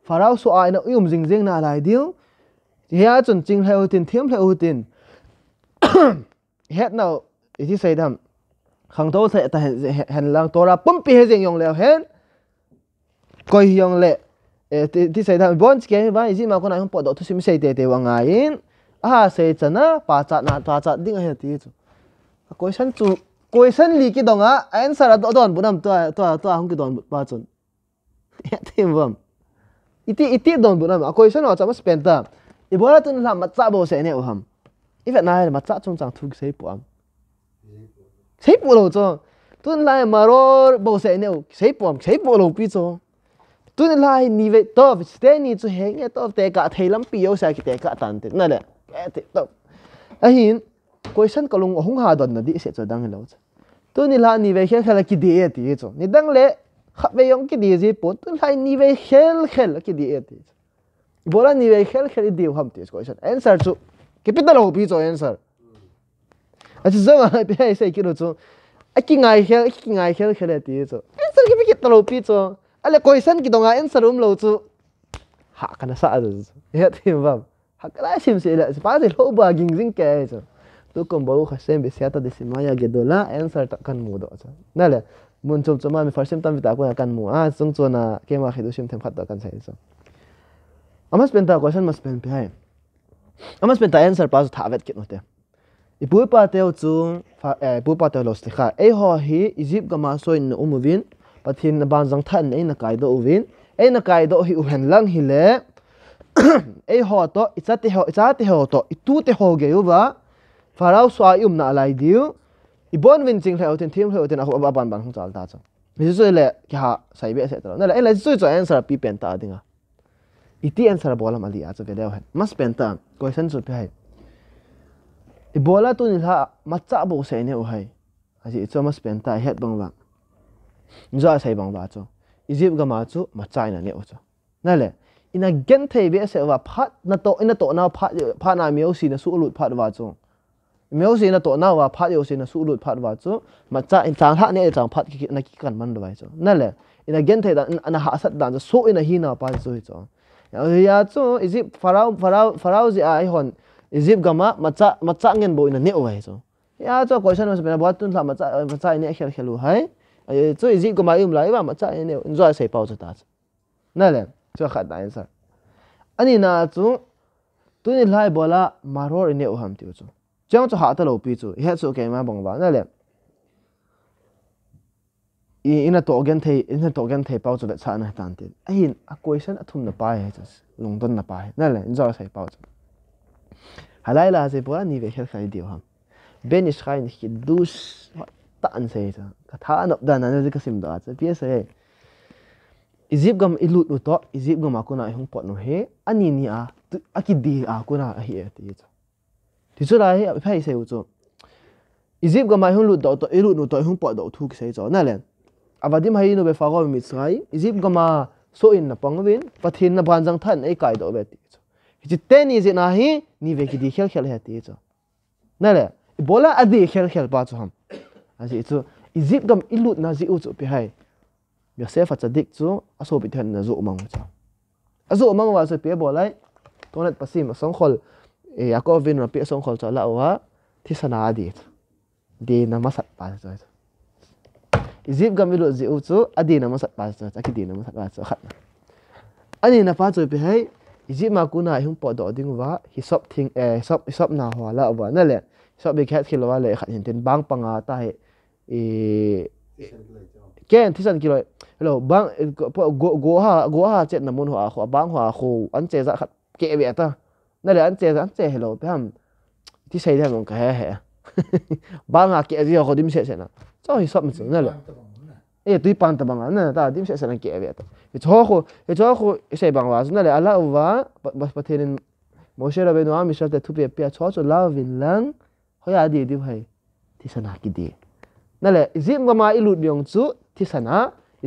A: farao su a ina um jing jing na lai diu ya chun ching heu tin thiam heu tin [COUGHS] het now it is say dam khang to sẽ ta hen lang tora pum pi he jing yong leo hen. Koi yong le. E, ti say dam bon ske ba izi ma ko na hom po do tu sim sei te te wa ngain a sei chana pa cha na pa cha ding he ti chu koi san chu koi san li ki donga answer do don bunam to to to hung ki don pa chun ya ít bam iti iti don năm koi san wa cha ma spend ta ibola tun lam mặt cha bộ sẽ ne hầm ham vậy này mặt cha trong chang thu sei bộ am sei bộ đâu cho tun lai mà ro bộ sẽ ne u bộ pu am sei pu lo pi cho tun lại như vậy to sẽ như chu he nge to cả ka thei lam pi yo sa cả te thế này te na le ke te to a hin question hung ha don na di se cho dang lo cha tu ni la ni ve khel khel ki di e thì cho ni dang le khap ve yong ki di ji po tu lai ni ve khel khel ki di e ti bola ni ve khel khel di ham ti question answer chu capital ho pi cho answer. A chi zong a pe cái ki lo chu a ki ngai khel ki ngai khel khel ti cho answer ki capital ho pi cho ale question ki donga answer um lo chu ha kana sa a ya ti bam ha של sim לא la pa de ברוך השם בסייעתא jing גדולה אין tu כאן מודו. נאללה, מון be siata de simaya ge dola answer ta kan mu do chu na le mun chum chuma mi first sem tam ta ko kan mu a chung chu na ke ma khidu sim them khat ta kan sai chu amas pen ta question mas pen pe hai amas pen ta answer pa tha vet kit note ipu pa te chu ipu pa te los likha e ho hi egypt ga ma so in umuvin pathin ban jang than e na kai do uvin e na kai do hi u lang hi le [COUGHS] ấy ho to icha te ho icha te ho to itu te ho ge yu ba farao swa yum na lai diu i bon win ching theu ten thim theu ten a ba ban ban hung chal ta cha mi su le ki ha sai be se ta na le la su chu answer pi pen ta dinga iti answer bola mali a chu ve deu hen. Mas pen ta question chu pe hai. I bola tu ni ha ma cha bo se ne hay. hai. Chỉ cho chu mas pen ta het bang ba nza sai bang ba cho. egypt ga ma chu ma chai na ne u chu na le ina gen thei be se wa phat na to ina to na phat pha na mi o si na su lut phat wa chu mi o si na to na wa phat yo si na su lut phat wa chu ma cha in chang ha ne chang phat ki na ki kan man do wa chu na le ina gen thei da ana ha sat dan so ina hi na pa chu chu ya chu egypt farao farao farao ji ai hon egypt gama macha macha ngen bo ina ne o hai chu ya chu question mas bena bot tun la macha macha ne khel khelu hai chu egypt gama im lai ba macha ne enjoy se pau chu ta na le 这很难事儿。啊你呢总对你来不啦，马罗人家有很丢做，这样做好的路比做，也做给嘛帮吧那嘞。伊伊那多跟提，伊那多跟提包做的差那单点，哎因啊贵身啊ทุ่ม那白就是，弄顿那白，那嘞你知道谁包做？还来啦，这不然你别看看丢哈，别你看你去读，打你谁子，他那那那这个什么的，这别谁。Izip gam ilut nu to Egypt gam akuna hung pot no he, ani ni a aki di a kuna a hi ti cha ti chu la he, phai se u chu. Egypt gam hung lut do to, ilut nu to, hung pot do thu ki se cho na len, avadim hai no be fa go mi sai izip gam so in na pangwin pathin na ban jang than ei kai do be ti cho hi te ni je na hi, ni ve ki di khel khel he ti cho na le bola adi khel khel pa chu ham. A ji chu, izip gam ilut na ji u chu pi hai. Yosef at sadik chu aso bi then na zu mang cha azu mang wa se pe bo lai tonet pasim song khol e yakovin ra pe song khol cha la wa thi sana di di na masat pa cha izip gamilu zi u chu adi na masat pa cha ki di na masat pa cha khat ani na pa chu pe hai izip ma kuna hung po do ding wa hi sop thing e sop sop na hwa la wa na le sop bi khat khilo wa le khat hin ten bang panga ta he ken thisan kilo hello bang go go ha go ha chet na mun ha kho bang ha kho an che za khat ke be ta na le an che an che hello pe ham ti sai da mon ka he he bang ha ke ri ho dim se se na cho hi sop mzu na le e tui pan ta bang na ta dim se se na ke be ta e cho kho e cho kho sai bang wa na le ala wa bas pathenin Moshe Rabbeinu am Israel te tupe pe cho cho la vin lang ho ya di di bhai ti sana ki di นั่นแหละจิมามาอิลุดยองจุที่สนะ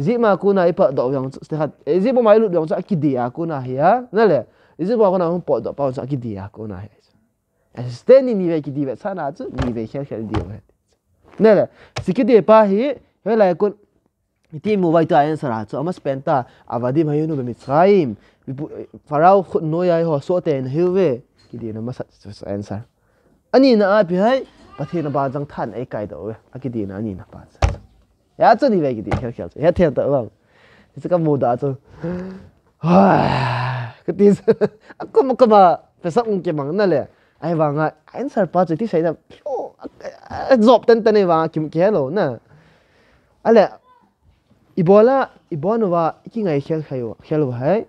A: จิมาคุณาอิปะดอกยองจุสติฮัดจิมามาอิลุดยองจูกิดีอาคุณาเฮียนั่นแหละจิมาคุณาหุ่นปอดดอกปองจูกิดีอาคุณาเฮียเอสเตนี่มีเวกิดีเวสานาจู้นี่เวกิลเชลดีเวนั่นแหละสิกิดีปาฮีเฮ้ยหลายคนที่มูไวตัวเองสระจูอามาสเปนตาอาวัดิมายุนุเบมิสไคม์ฟาราห์ขุนโนยไายหัวโซเตนเฮเวกิดีนะมาสัตว์เอนซาอันนี้นะอาพี่ให้ na ba jang than ai kai do we a ki di na ani na pa ya chu ni ve ki di khel khel ya the ta ba ni ka mu da chu cái tin aku mau kema ung mungkin mang na le. Ai wa nga answer pa chu ti sai da job ten ten wa kim ke lo na. Ale ibola ibonu wa hiểu hiểu khel khayo khel wa hai.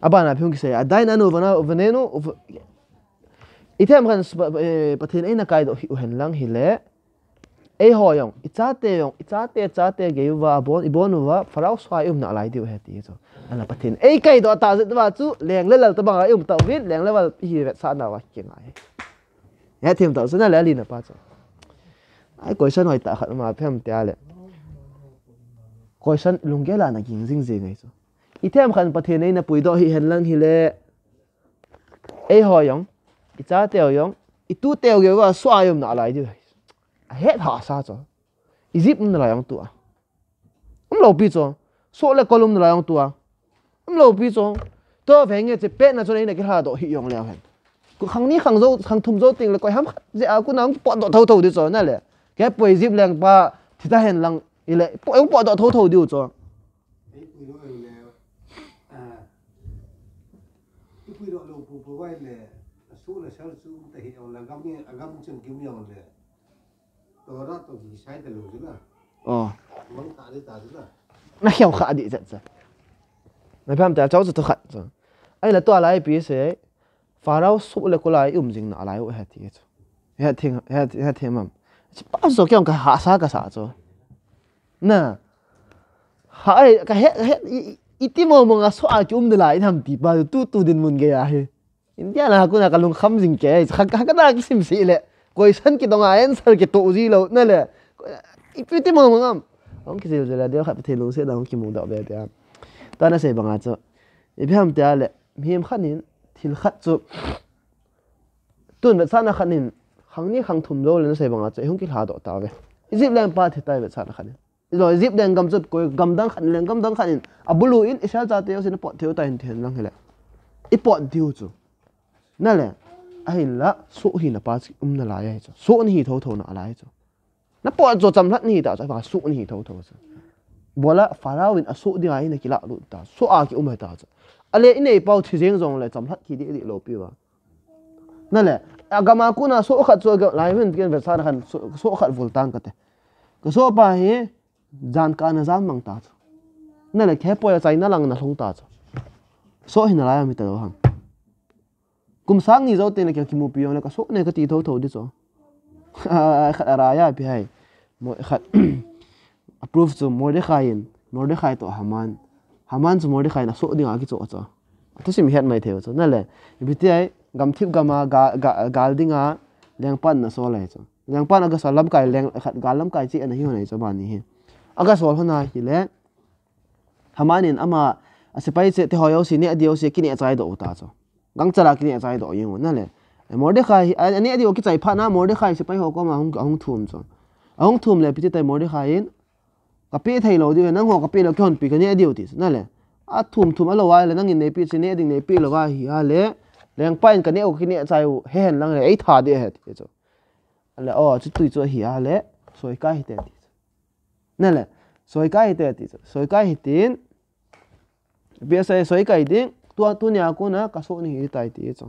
A: Abana phung ki sai. Adai na no vana veneno ithem kan eh, pathin aina kai do hi hen lang hi le. Ei ho yong icha te yong icha te cha te ge wa bon ibonu wa farau swai um na lai diu he ti so ala pathin ei kai do ta zet wa chu, leng le lal ta ba um ta wit leng le wa hi ve sa na wa ki ngai. Ya thêm tao sana le li na pa chu ai, koi san hoi ta khat ma phem tia le lungge la na ging jing je ngai chu ithem khan pathin ei na pui do hi hen lang hi le. Ei ho yong i cha teo yong ít tu teo ge wa swa yom na lại đi, hết hả sao? sa cho ít zip na la yong tu a um lo pi cho so le kolum na la yong tu a um lo pi cho to ve nghe chỉ pe na cho nên là cái ha độ hi yong le hen. Ku hàng ni hàng zo khang thum zo ting le koi ham je a ku nang po do thâu thau cho nè le. Cái bồi zip leng ba thì ta hen lăng, ý lệ, po bọn độ thâu thâu đi cho
B: Hãy subscribe cho kênh Ghiền Mì Gõ Để không bỏ lỡ những video hấp dẫn là là sao số tại hiện là gam như gam chân kiếm nhau là đó đó tôi chỉ sai từ lâu chứ là
A: ờ.
B: Vẫn cả đi cả chứ là
A: na hiao kha di zat zat na pham ta chaw zu khat zo ai la to lai pi se farao su le ko lai um jing na lai o ha ti chu ha thing ha ha the mam chi pa zo kyong ka ha sa ka sa zo na ha ai ka he he iti mo mo nga so a chum de lai tham ti ba tu tu mun ge ya he india na ku na ka lung kham jing ke kha ka na ki sim si le. Question ki dong answer ki to ji lo na le. Ipiti mo mo ngam ông kia giờ là đeo khát thì luôn sẽ là ông kia muốn đọc về thế ta nó sẽ bằng à cho. Thì bây giờ thế là hiếm khát nín thì khát cho. Tuần về sản nó khát nín hàng ní hàng thùng rồi nó sẽ bằng à cho. Không kia hà đọc tao về zip lên ba thì tay về sản nó khát nín rồi zip lên gầm chút coi gầm đắng khát lên gầm đắng khát nín à bulu in isa ra xin nó bỏ thiếu tay thì lăng hệ ít bỏ thiếu chứ nè ai là số hi là ba um nó lại ấy chứ số hi thâu thâu nó lại chứ na po zo chậm hlat ni ta cha fa su ni tho tho cha bola farawin a su dia ina kila lu ta su a ki umai ta cha ale ine pau thi jeng zong le cham hlat ki di di lo pi wa na le agama kuna so khat so ga lai wen ken versa khan so khat vul tang ka te ko pa hi jan ka na zan mang ta cha na le khe po ya na lang na không ta số so hin la mi ta do kum sang ni zo te ne ki mu pi yo ne ka so ne ka ti tho tho di cho khát raya pi hai mo khát approve chu mordechai in mordechai to haman haman chu mordechai na so dinga ki cho cho to sim het mai theo chu na le bi ti ai gam thip gama ga gal dinga leng pan na so lai chu leng pan aga salam kai leng khat galam kai chi an hi honai chu ba ni hi aga sol hona hi le haman in ama asipai che te hoyo si ne adio si kini achai do กังจรากิเนี่ยใจดอยงนั่นแหละมอร์เดคายอันนี้อดีโอกิใจพานะมอร์เดคายสิไปหอกมาหงหงทุ่มจนหงทุ่มเลยพิจิตรมอร์เดคายเอกับพี่ไทยเราดีนั่งหัวกับพี่เราแค่คนปีกันเนี่ยอดีโอตินั่นแหละอะทุ่มทุ่มอะไรวะเลยนั่งยินในปีสิเนี่ยดิ่งในปีเราว่าฮิฮาเล่เลี้ยงไปกันเนี่ยโอเคเนี่ยใจเห็นนั่งเลยไอ้ท่าเดียเหตุเจ้าอะไรอ๋อจุดตุยจ้าฮิฮาเล่สวยกายเตะตินั่นแหละสวยกายเตะติสวยกายเตะเบียร์ใส่สวยกายดิ่ง tua tu nya ko na ka so ni hi tai ti cho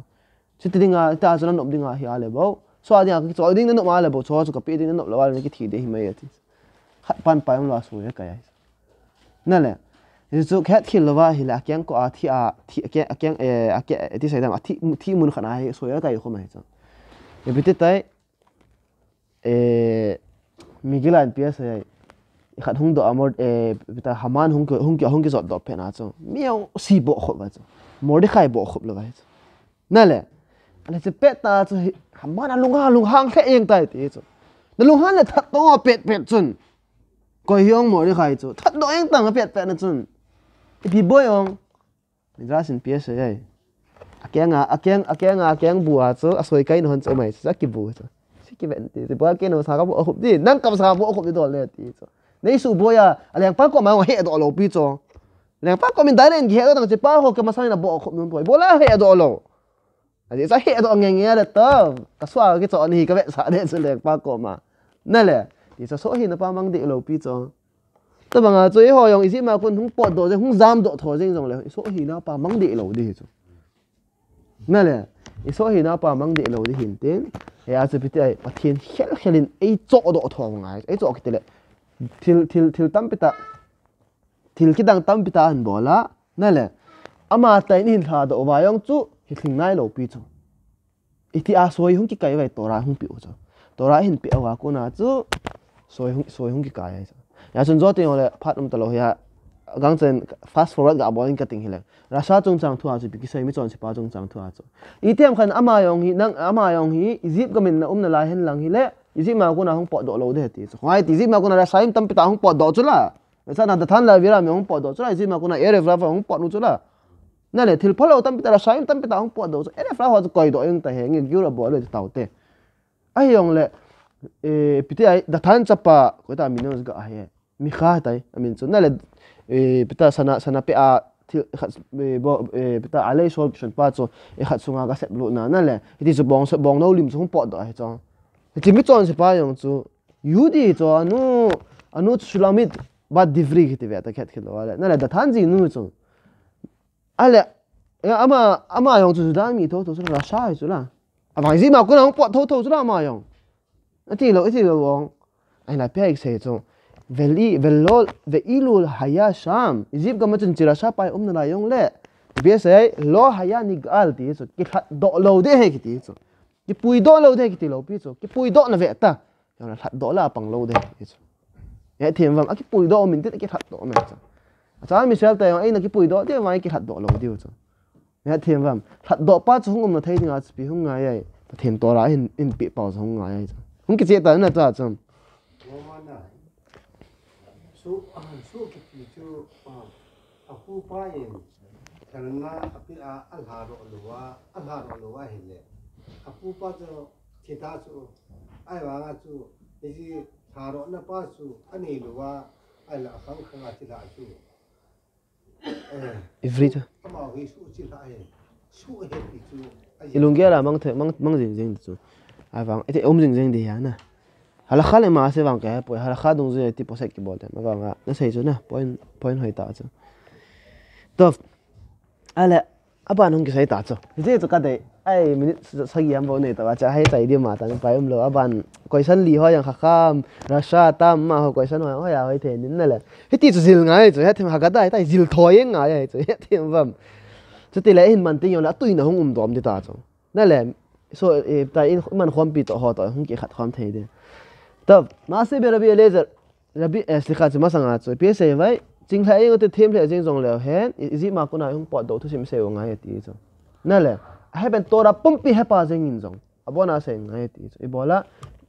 A: chỉ tin nga ta cho nó nộp đi nga hi ale bo so adi nga cho ding nộp ale bo cho cho cái ding nộp lawa cái thi de hi mai ati khat pan pa yong la su ya kai na le is so khat khil lawa hi la kyang ko a thi a thi kyang kyang e a ke ti sai dam a thi thi mun khana hi so ya kai ko mai cho e bitte tai e migilan pia sai khat hung do amor e bita haman hung hung hung ki zot do pe na cho miao si bo kho ba cho mordecai bo kho lo vậy. Nè lẽ anh sẽ pet ta cho hàm mà lung ha lung hang khẽ yên tay tí cho nó lung hang là thật to pet pet chun coi hiong mo đi khai chu thắt do eng tang pet pet na chun pi boy ong ni ra sin pia se ai akenga akeng akenga akeng bua chu asoi kai non chu mai sa ki bu chu si ki ven ti bo ke no sa ka bo khup di nang kam sa bo khup di do le ti chu nei su à, ya aleng phát ko mà he do lo pi cho leng pa ko min dai ren gi he do che pa ho ke ma sa na bo khup nun bo bo la he do lo Jadi saya nghe nghe orang yang cái tu. Kasua ke tu ni ke sa de se le pa ko ma. Na le. thì sa so hi na pa mang de lo pi cho. Tu bang a zui ho yong isi ma kun hung pot do je hung zam do tho jing zong le. So hi na pa mang de lo di cho. Na le. I so hi na pa mang de lo di hin thì E a zu pi te thiên hel helin ei zo do tho ngai. Ei chỗ ki đấy, le. Til til til tam pita. Til ki dang tam pita an bola. Na le. Ama ta in hin tha do wa yong chu hi thing nai lo pi chu iti a soi hung ki kai vai tora hung pi chu tora hin pi awa ko na chu soi hung soi hung ki kai ai ya chun zo te ole phat um ta lo ya gang chen fast forward ga boin ka ting hile rasha chung chang thua chu bi ki sai mi chon si pa chung chang thua chu item khan ama yong hi nang ama yong hi izip gamin na um na la hen lang hi le izip ma ko na hung po do lo de ti chu hai izip ma ko na ra saim tam pi ta hung po do chu la sa na da tan la vira mi hung po do chu la zi ma ko na ere vra hung po nu chu la nè lệ thil phalo tam pita sai tam pita hong po do so ere fra ho koi do yung ta he ngi gyura bo le tau te ai yong le e pite ai da than chapa ko ta minos ga ai mi kha tai amin chu nè lệ e pita sana sana pe a thil bo pita ale sol chen pa chu e khat sunga ga set lu na nè lệ ti chu bong bong no lim chu hong po do ai chu ti mi chon se pa yong chu yu di chu anu anu chulamit ばディフリーキティブやったけど、あれ。なら、だ、単純にぬむつん。あれ、يا أما أما يوم تسودامي تو تو سلا شاي سلا أما زي ما كنا هم تو تو سلا ما يوم أتي لو أتي لو وان لا بيك تو. ولي ولول وإلو الحياة شام يجيب كم تون ترى شاب أي أمنا لا يوم لا بيس أي لو حياة نقال تي سو كي دو لو ده هيك تي سو كي بوي دو لو ده هيك تي لو بيسو كي بوي دو نبي أتا يوم لا دو لا بان لو ده تي سو thêm v a m aki p u i d o m i n t i t a k i hạt đó mình chứ cha mình sẽ tay oai aki bùi đó thì mà cái hạt đó lâu điều chứ nhé thêm vào hạt đó ba chứ không mà thấy ngã bị không ngại ấy thêm to lại in in bị bao không ngại ấy không cái gì đó nữa chứ chứ
B: su an su cái gì chứ à khu bay karena api al haro luwa al haro luwa hele apu pa cho kita cho ai wa ga cho ni tharo na pa chu ani luwa ai la khang khang chi la chu. Eh,
A: every ta
B: ama wi su chi la ai. Su he pi chu. ilung kia la
A: mang the mang mang jing jing chu ai wang ite om jing jing de ya na hala khale ma se wang ka po hala kha dong je ti po set ki bol ma wang na sei chu na point point hoi ta chu to ala aba nong ki sai ta chu je chu ka de ai minute sa gi am bo này ta cha hai sai di ma ta pai um lo aban question li ho yang kha kham rasha tam mà ho question ho ya hoa the nin na le hi ti zil ngay rồi hết them ha ga dai tai zil thoi ngay rồi hết them vam chu tỷ lệ hình mình ti yo la nó không um đom đi ta rồi, na so tại in man khom pi tao ho to hong ki khát khom thấy de tab ma se be rabi laser rabi es li kha chu ma vậy chính pe se vai jing lai ngo te hết gì mà jong le không bỏ ma thứ na hong ngay thì chứ nè là wo bên ti chu na le a heben tora pumpi hepa jing in jong abona se ngai ti chu ibola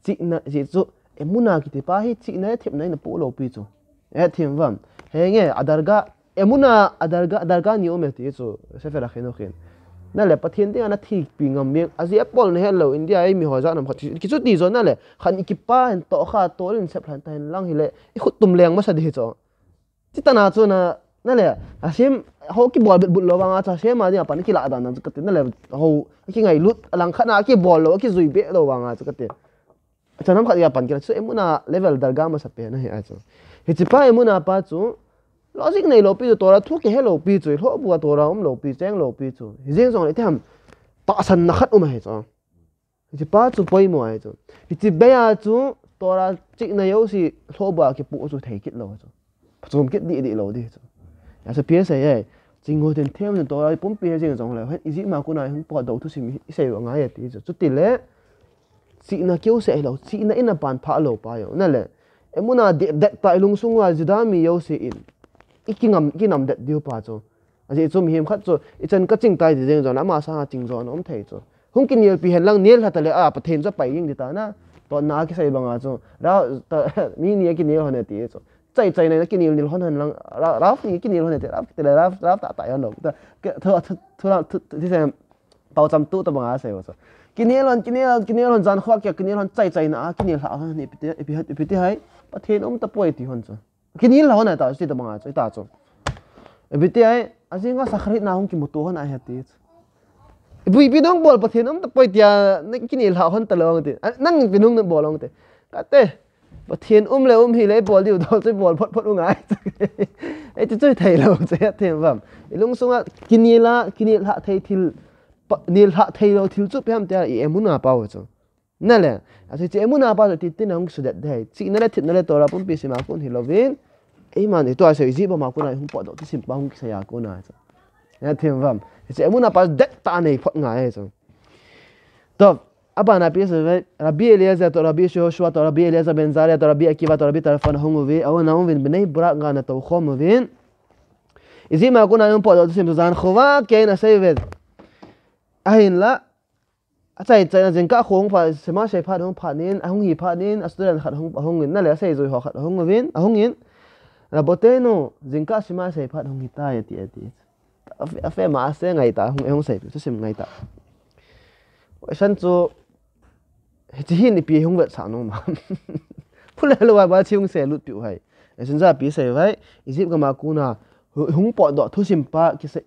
A: chị na ji chu emuna ki ti pa hi chị na thêm này nó bỏ lo pi chu e thêm vâng, he nge adarga emuna adarga adarga sẽ phải là khen se khen nè là bắt hiện tiếng anh thì bị ngầm miệng à gì apple này hello india ấy mi hoja nam khati ki chu ti zo na le khan ikipa tọa to tối lên xếp phlan tay lang hi lệ ít khut tum leng sao sa chứ? Ti ta na chu na na le asim ho ki bol but lo wanga cha sem ma dia pan ki la da na chu kati na le ho ki ngai lut alang khana ki bol lo ki zui be lo wanga chu kati cha nam khat ya pan ki chu emuna level darga ma sa pe na hi a chu hi chi pa emuna pa chu logic này lo pi chu tora thu ki lô pi chu lo bu tora um lo pi cheng lo pi chu riêng jeng jong le tham pa san na khat um he chu hi chi pa chu poi mo ai chu hi chi be ya chu tora chi na yo si lo ba ki pu chu thei kit lo chu chum kit di di 좀 겠디 이디 로디 야서 피에세에 징호된 태우는 또 뽐삐해 지는 정말 한 이지 마구나 한 보가 더 투심 이세 왕아야 디죠 쭈띠레 시나 교세 로 시나 이나 반 파로 봐요 나레 에무나 데다 일웅숭와 지다미 요세 인 이킹암 기남 데 디오 파죠 아직 좀 힘컷죠 이전 까칭 따이 되는 전 아마 사 징존 엄태죠 hunkin yel pi helang niel hatale a pathen cha pai ing ditana to na ki sai banga chu ra mi ni ki niel hone ti chu caicaina kini nil hon han lang raf ni kini hon te raf te raf raf ta ta yon ta tho tho tho ti sem pau cham tu ta banga se so kini lon kini lon kini lon jan khwa kya kini lon caicaina a kini la han ni pite pite pite hai pathen um ta poi ti hon so kini la hon ta sti ta banga chai ta cho pite hai asinga sakhri na hon ki mutu hon a he ti bui pinong bol pathen um ta poi tia kini la hon ta long ti nang pinong bol long te kate và thiên um le um hi le bol diu đó choi bol phot phot ấy ai chu choi thai lo che lúc vam ilung kinh kini la kini la thai thil thầy ha thai lo thil chu pem tia i ta paw chu na le a che emuna pa ti tin ang su dat dai thì tin le thit na le chỉ nè pum pi tôi là kun hi lo vin ei man to a ấy mà thì tôi sẽ gì mà cũng này không bỏ được thì sa bao không sẽ cha ya này vam che emuna pas det ta nei phot nga e so to abana pi se Aber Rabbi Eliezer to Rabbi Yehoshua to Rabbi Eliezer ben Zaria to Rabbi Akiva to Rabbi Tarfan Homovi, au na بني برا غانا تو to Homovin. إذا ما كنا يوم بعد أدوسين تزان خوا كين أسيفد أهين لا. أتاي تاي نزين كا خون فا سما شيء فاد هون فانين أهون هي فانين أستودن خد هون هون إن نلا أسيز هو خد هون وين أهون ين ربطينو زين كا سما شيء فاد هون يتا تي أفي أفي ما أسيع عيتا هون هون سيف تسمع عيتا وإيشان تو chỉ hiện đi bị hung vật sản nó mà phụ lệ lo chi chiung xe lút biểu hay xin ra bị xe vậy ý cái mà cô na hung bỏ đọ thu sim ba, cái xe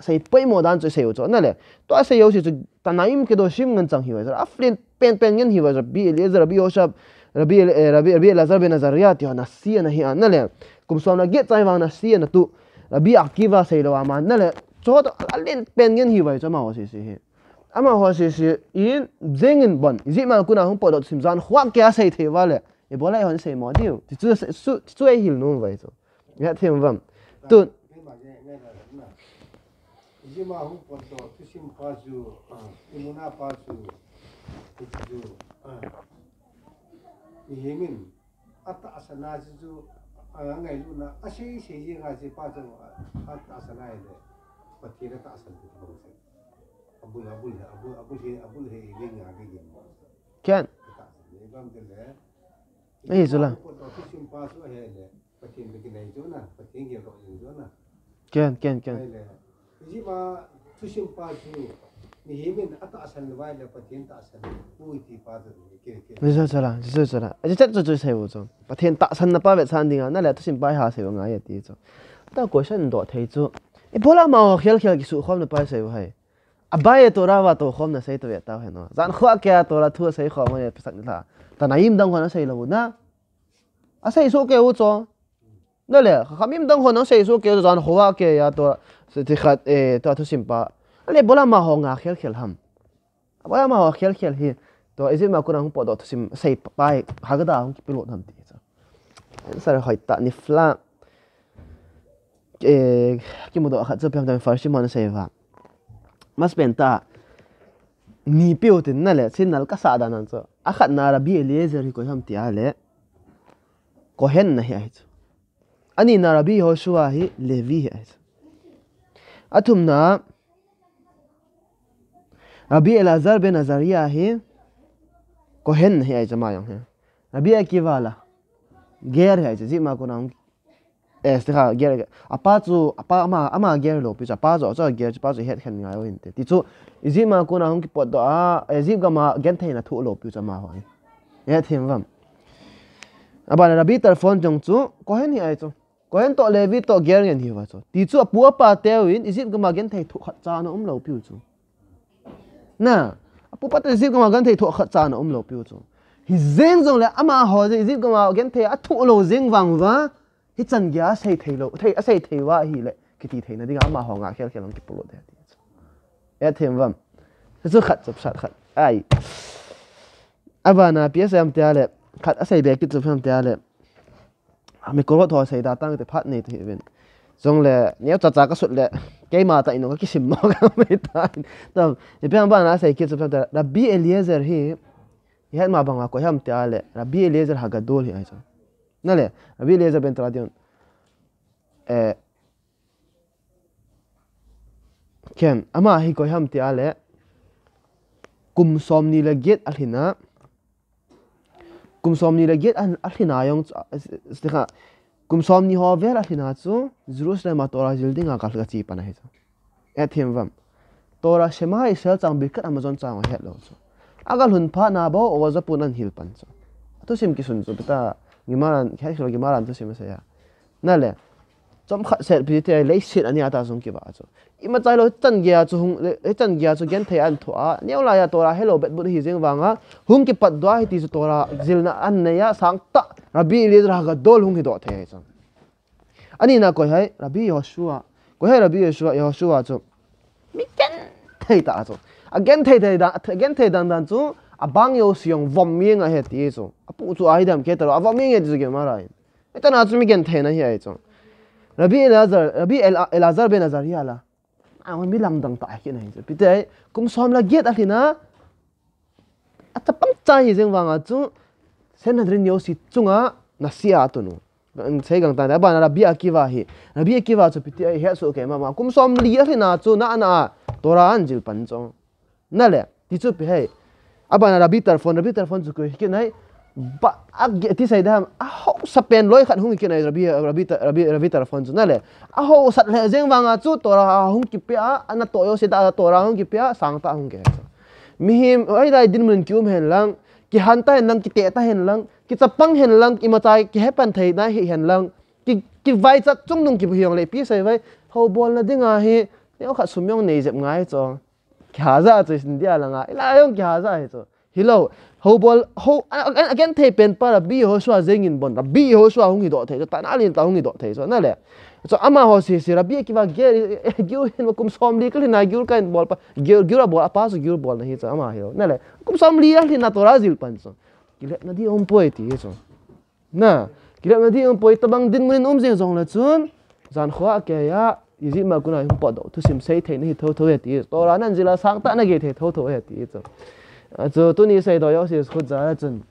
A: xe bay mô đan chơi xe cho nè lệ tôi xe yếu chứ ta naim cái đồ sim ngân chẳng hiểu rồi aflin pen pen ngân hiểu rồi bị lấy rồi bị osha rabi rabi rabi lazar bin nazariyat ya nasiya nahi an nè cũng xong là get tay vào nasiya na tu rồi rabi akiva xe lo mà nè lệ cho tôi lên pen ngân hiểu rồi cho mà họ xe xe ama ho si si in zengin bon. Zi ma kuna hung po do sim zan khwa kya sei the wa e bola hon sei mo diu ti chu su chu e hil no vai so ya them vam.
B: Tu cái mà nghe nghe là đúng là nhưng mà không còn đó tôi xin phá dù tôi at asana dù ngày luôn là à sĩ sĩ gì ngay sĩ phá dù at asana này bắt kia nó asana thì bang abul abul abul abul he abul he ini yang agak ini
A: kan
B: lebam jelah eh? eh zula tapi simpan semua he le pasien begini naik jona pasien dia kau naik jona
A: kan kan kan
B: jadi mah tu simpan tu ni he min atau ah, asal lewai le pasien tak asal kui ti pasal ni. Kira kira ni
A: zula zula zula jadi tu tu saya bukan pasien tak asal lepas bersan dengan nak le tu simpan ha saya ngaji dia tu tak kau sen dua tu Ibola mau khel khel kisuh kau nampai saya wahai. A ba ye to ra wa to khom na sai to ya ta hai no. Zan khwa kya to ra thu sai khom ye pisak ni la. Ta naim dang ho na sai lo na. A sai so ke wo zo. Na le khamim dang ho na sai so ke zo zan khwa ke ya to se ti khat e to tu sim pa. Ale bola ma ho nga khel khel ham. Bola ma ho khel khel hi. to izin ma kuna hung po do to sim sei pai hagada hung ki pilot ham ti cha sa re hoita ni fla e ki mo do kha chu pyam dam far shi mon sei va mas penta ni peo te nale sin nal ka sada nan cho akhat na ra bi eliezer ko ham ti ale ko hen na hi ani na ra bi hoshua hi levi hi athum na rabi elazar ben azariya hi ko hen na hi ai jama yong hi rabi akivala ger hi ai ji ma ko na eh sta ger apa chu apa ama ama ger lo pi pa zo zo ger pa zo het khen ngai win te ti chu izi ma ko na nang ki pot do a izi ga ma gen thai na thu lo pi ma ho ye them vam. aba na Rabbi tar phone jong chu ko hen hi ai chu ko hen to levi to ger ngen hi wa chu ti chu pu pa te win izi ga ma gen thai thu khat cha na um lo pi chu na pu pa te izi ga ma gen thai thu khat cha na um lo piu chu hi zeng zong le ama ho izi ga ma gen thai a thu lo zeng wang wa hi chân gya sei thei lo thei a sei thei wa hi le ki ti thei na ding ama ho nga khel khel ki pulo de ya e them vam rất khat chap sat khat ai avana psm te ale khat a sei be ki chu pham te mình mi ko tho sei da tang te phat nei te ben zong le nếu cha cha ka sut le cái mà tại nó cái sim mà cái mấy ta tao thì bây giờ nói sẽ kia chụp là bi Eliezer hi hiện mà bằng có ham tia là bi Eliezer hagadol hi ai sao lệ Rabbi Eliezer ben tradition eh ken ama hi ko ham tia lệ kum som ni le get alhina kum som ni le get alhina yong stikha kum som ni ho vela thina chu jerusalem ma tora jil dinga ka chi pana he chu ethiam vam tora shema i sel chang bi kat amazon chang he lo chu agal hun pha na bo o za punan hil pan chu to sim ki sun chu 기마란 계속 기마란 드시면서야 날래 좀 셋, 비테 레이시 아니 아다 좀 기봐 아주 이마 자로 짠 게야 좀 했던 게야 좀 겐테 안 토아 네올라야 토라 헬로 벳 부드 히징 왕아 훔기 πατ도아 히티스 토라 질나 안네야 상타 라비 리드라가 돌 훔기 도테 좀 아니 나 거해 라비 요슈아 거해 라비 요슈아 요슈아 좀 미켄 테이다 아주 again 테이다 again 테이다 단단 좀 abang yo siong vom mieng a het yeso apu chu ai dam ke taro awa mieng ye zuge mara in eta na chumi gen thena hi ai chong rabi elazar rabi elazar ben azar yala. Awon mi lam dang ta ki nai zo pite kum som la get athina ata pam cha hi jeng wanga chu sen hadrin yo si chunga na sia tu nu sei gang ta da ba na rabi akiwa hi rabi akiwa chu pite ai he so ke ma ma kum som li athina chu na na toran jil pan chong na le ti chu pe hai aba na rabi tarfon rabi tarfon phone chu ko nai, ba, ag ti sai dam a ho sa loi khat hung ki nai rabi rabi rabi rabi tarfon phone chu le a ho sat le jeng wanga chu, tora hung ki pe a ana to yo se da to ra hung ki pe sang ta hung ke mi him ai dai din mun kyum hen lang, ki han ta hen lang, ki te ta hen lang, ki chapang hen lang, ki ma chai, ki hepan thei na hi hen lang, ki ki vai chat chung nung ki hiong le pi sai vai. Ho bol na dinga hi ne kha sumyong nei jep ngai chong. kyaza tsu sin dia la nga la yong kyaza he tsu hilo ho bol ho again te pen pa para bi ho swa zeng in bon bi ho swa hung hungi do the ta na lin ta hung hungi do the so na le so ama ho si si rabi ki va ge gyu hin kum som li kli na gyur kan bol pa gyu gyu ra bol pa so gyu bol na hi tsu ama hilo na le kum som li li na to ra zil pan so kile na di on poeti he so na ki le na di om on poeta bang din mun um zeng zong la chun zan khwa ke ya izi ma kuna hum pa do tu sim sei the ni tho tho ya ti to ra nan zila sang ta na ge the tho tho ya ti so zo tu ni sei do yo si khu za chun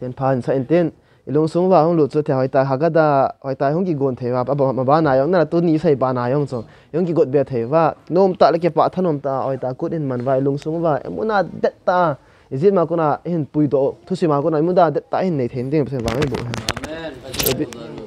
A: ten pan sa in ten ilung sung wa hong lu chu the hoi ta ha ga da hoi ta hong ki gon the wa ba ma ba na yong na tu ni sei ba na yong so yong ki got be the wa nom ta le ke pa thanom ta hoi ta kut in man wa ilung sung wa emuna det ta? Izi ma kuna hin pui do tu si ma kuna imuda det ta? Hin nei then ding pe wa ngai bu Amen.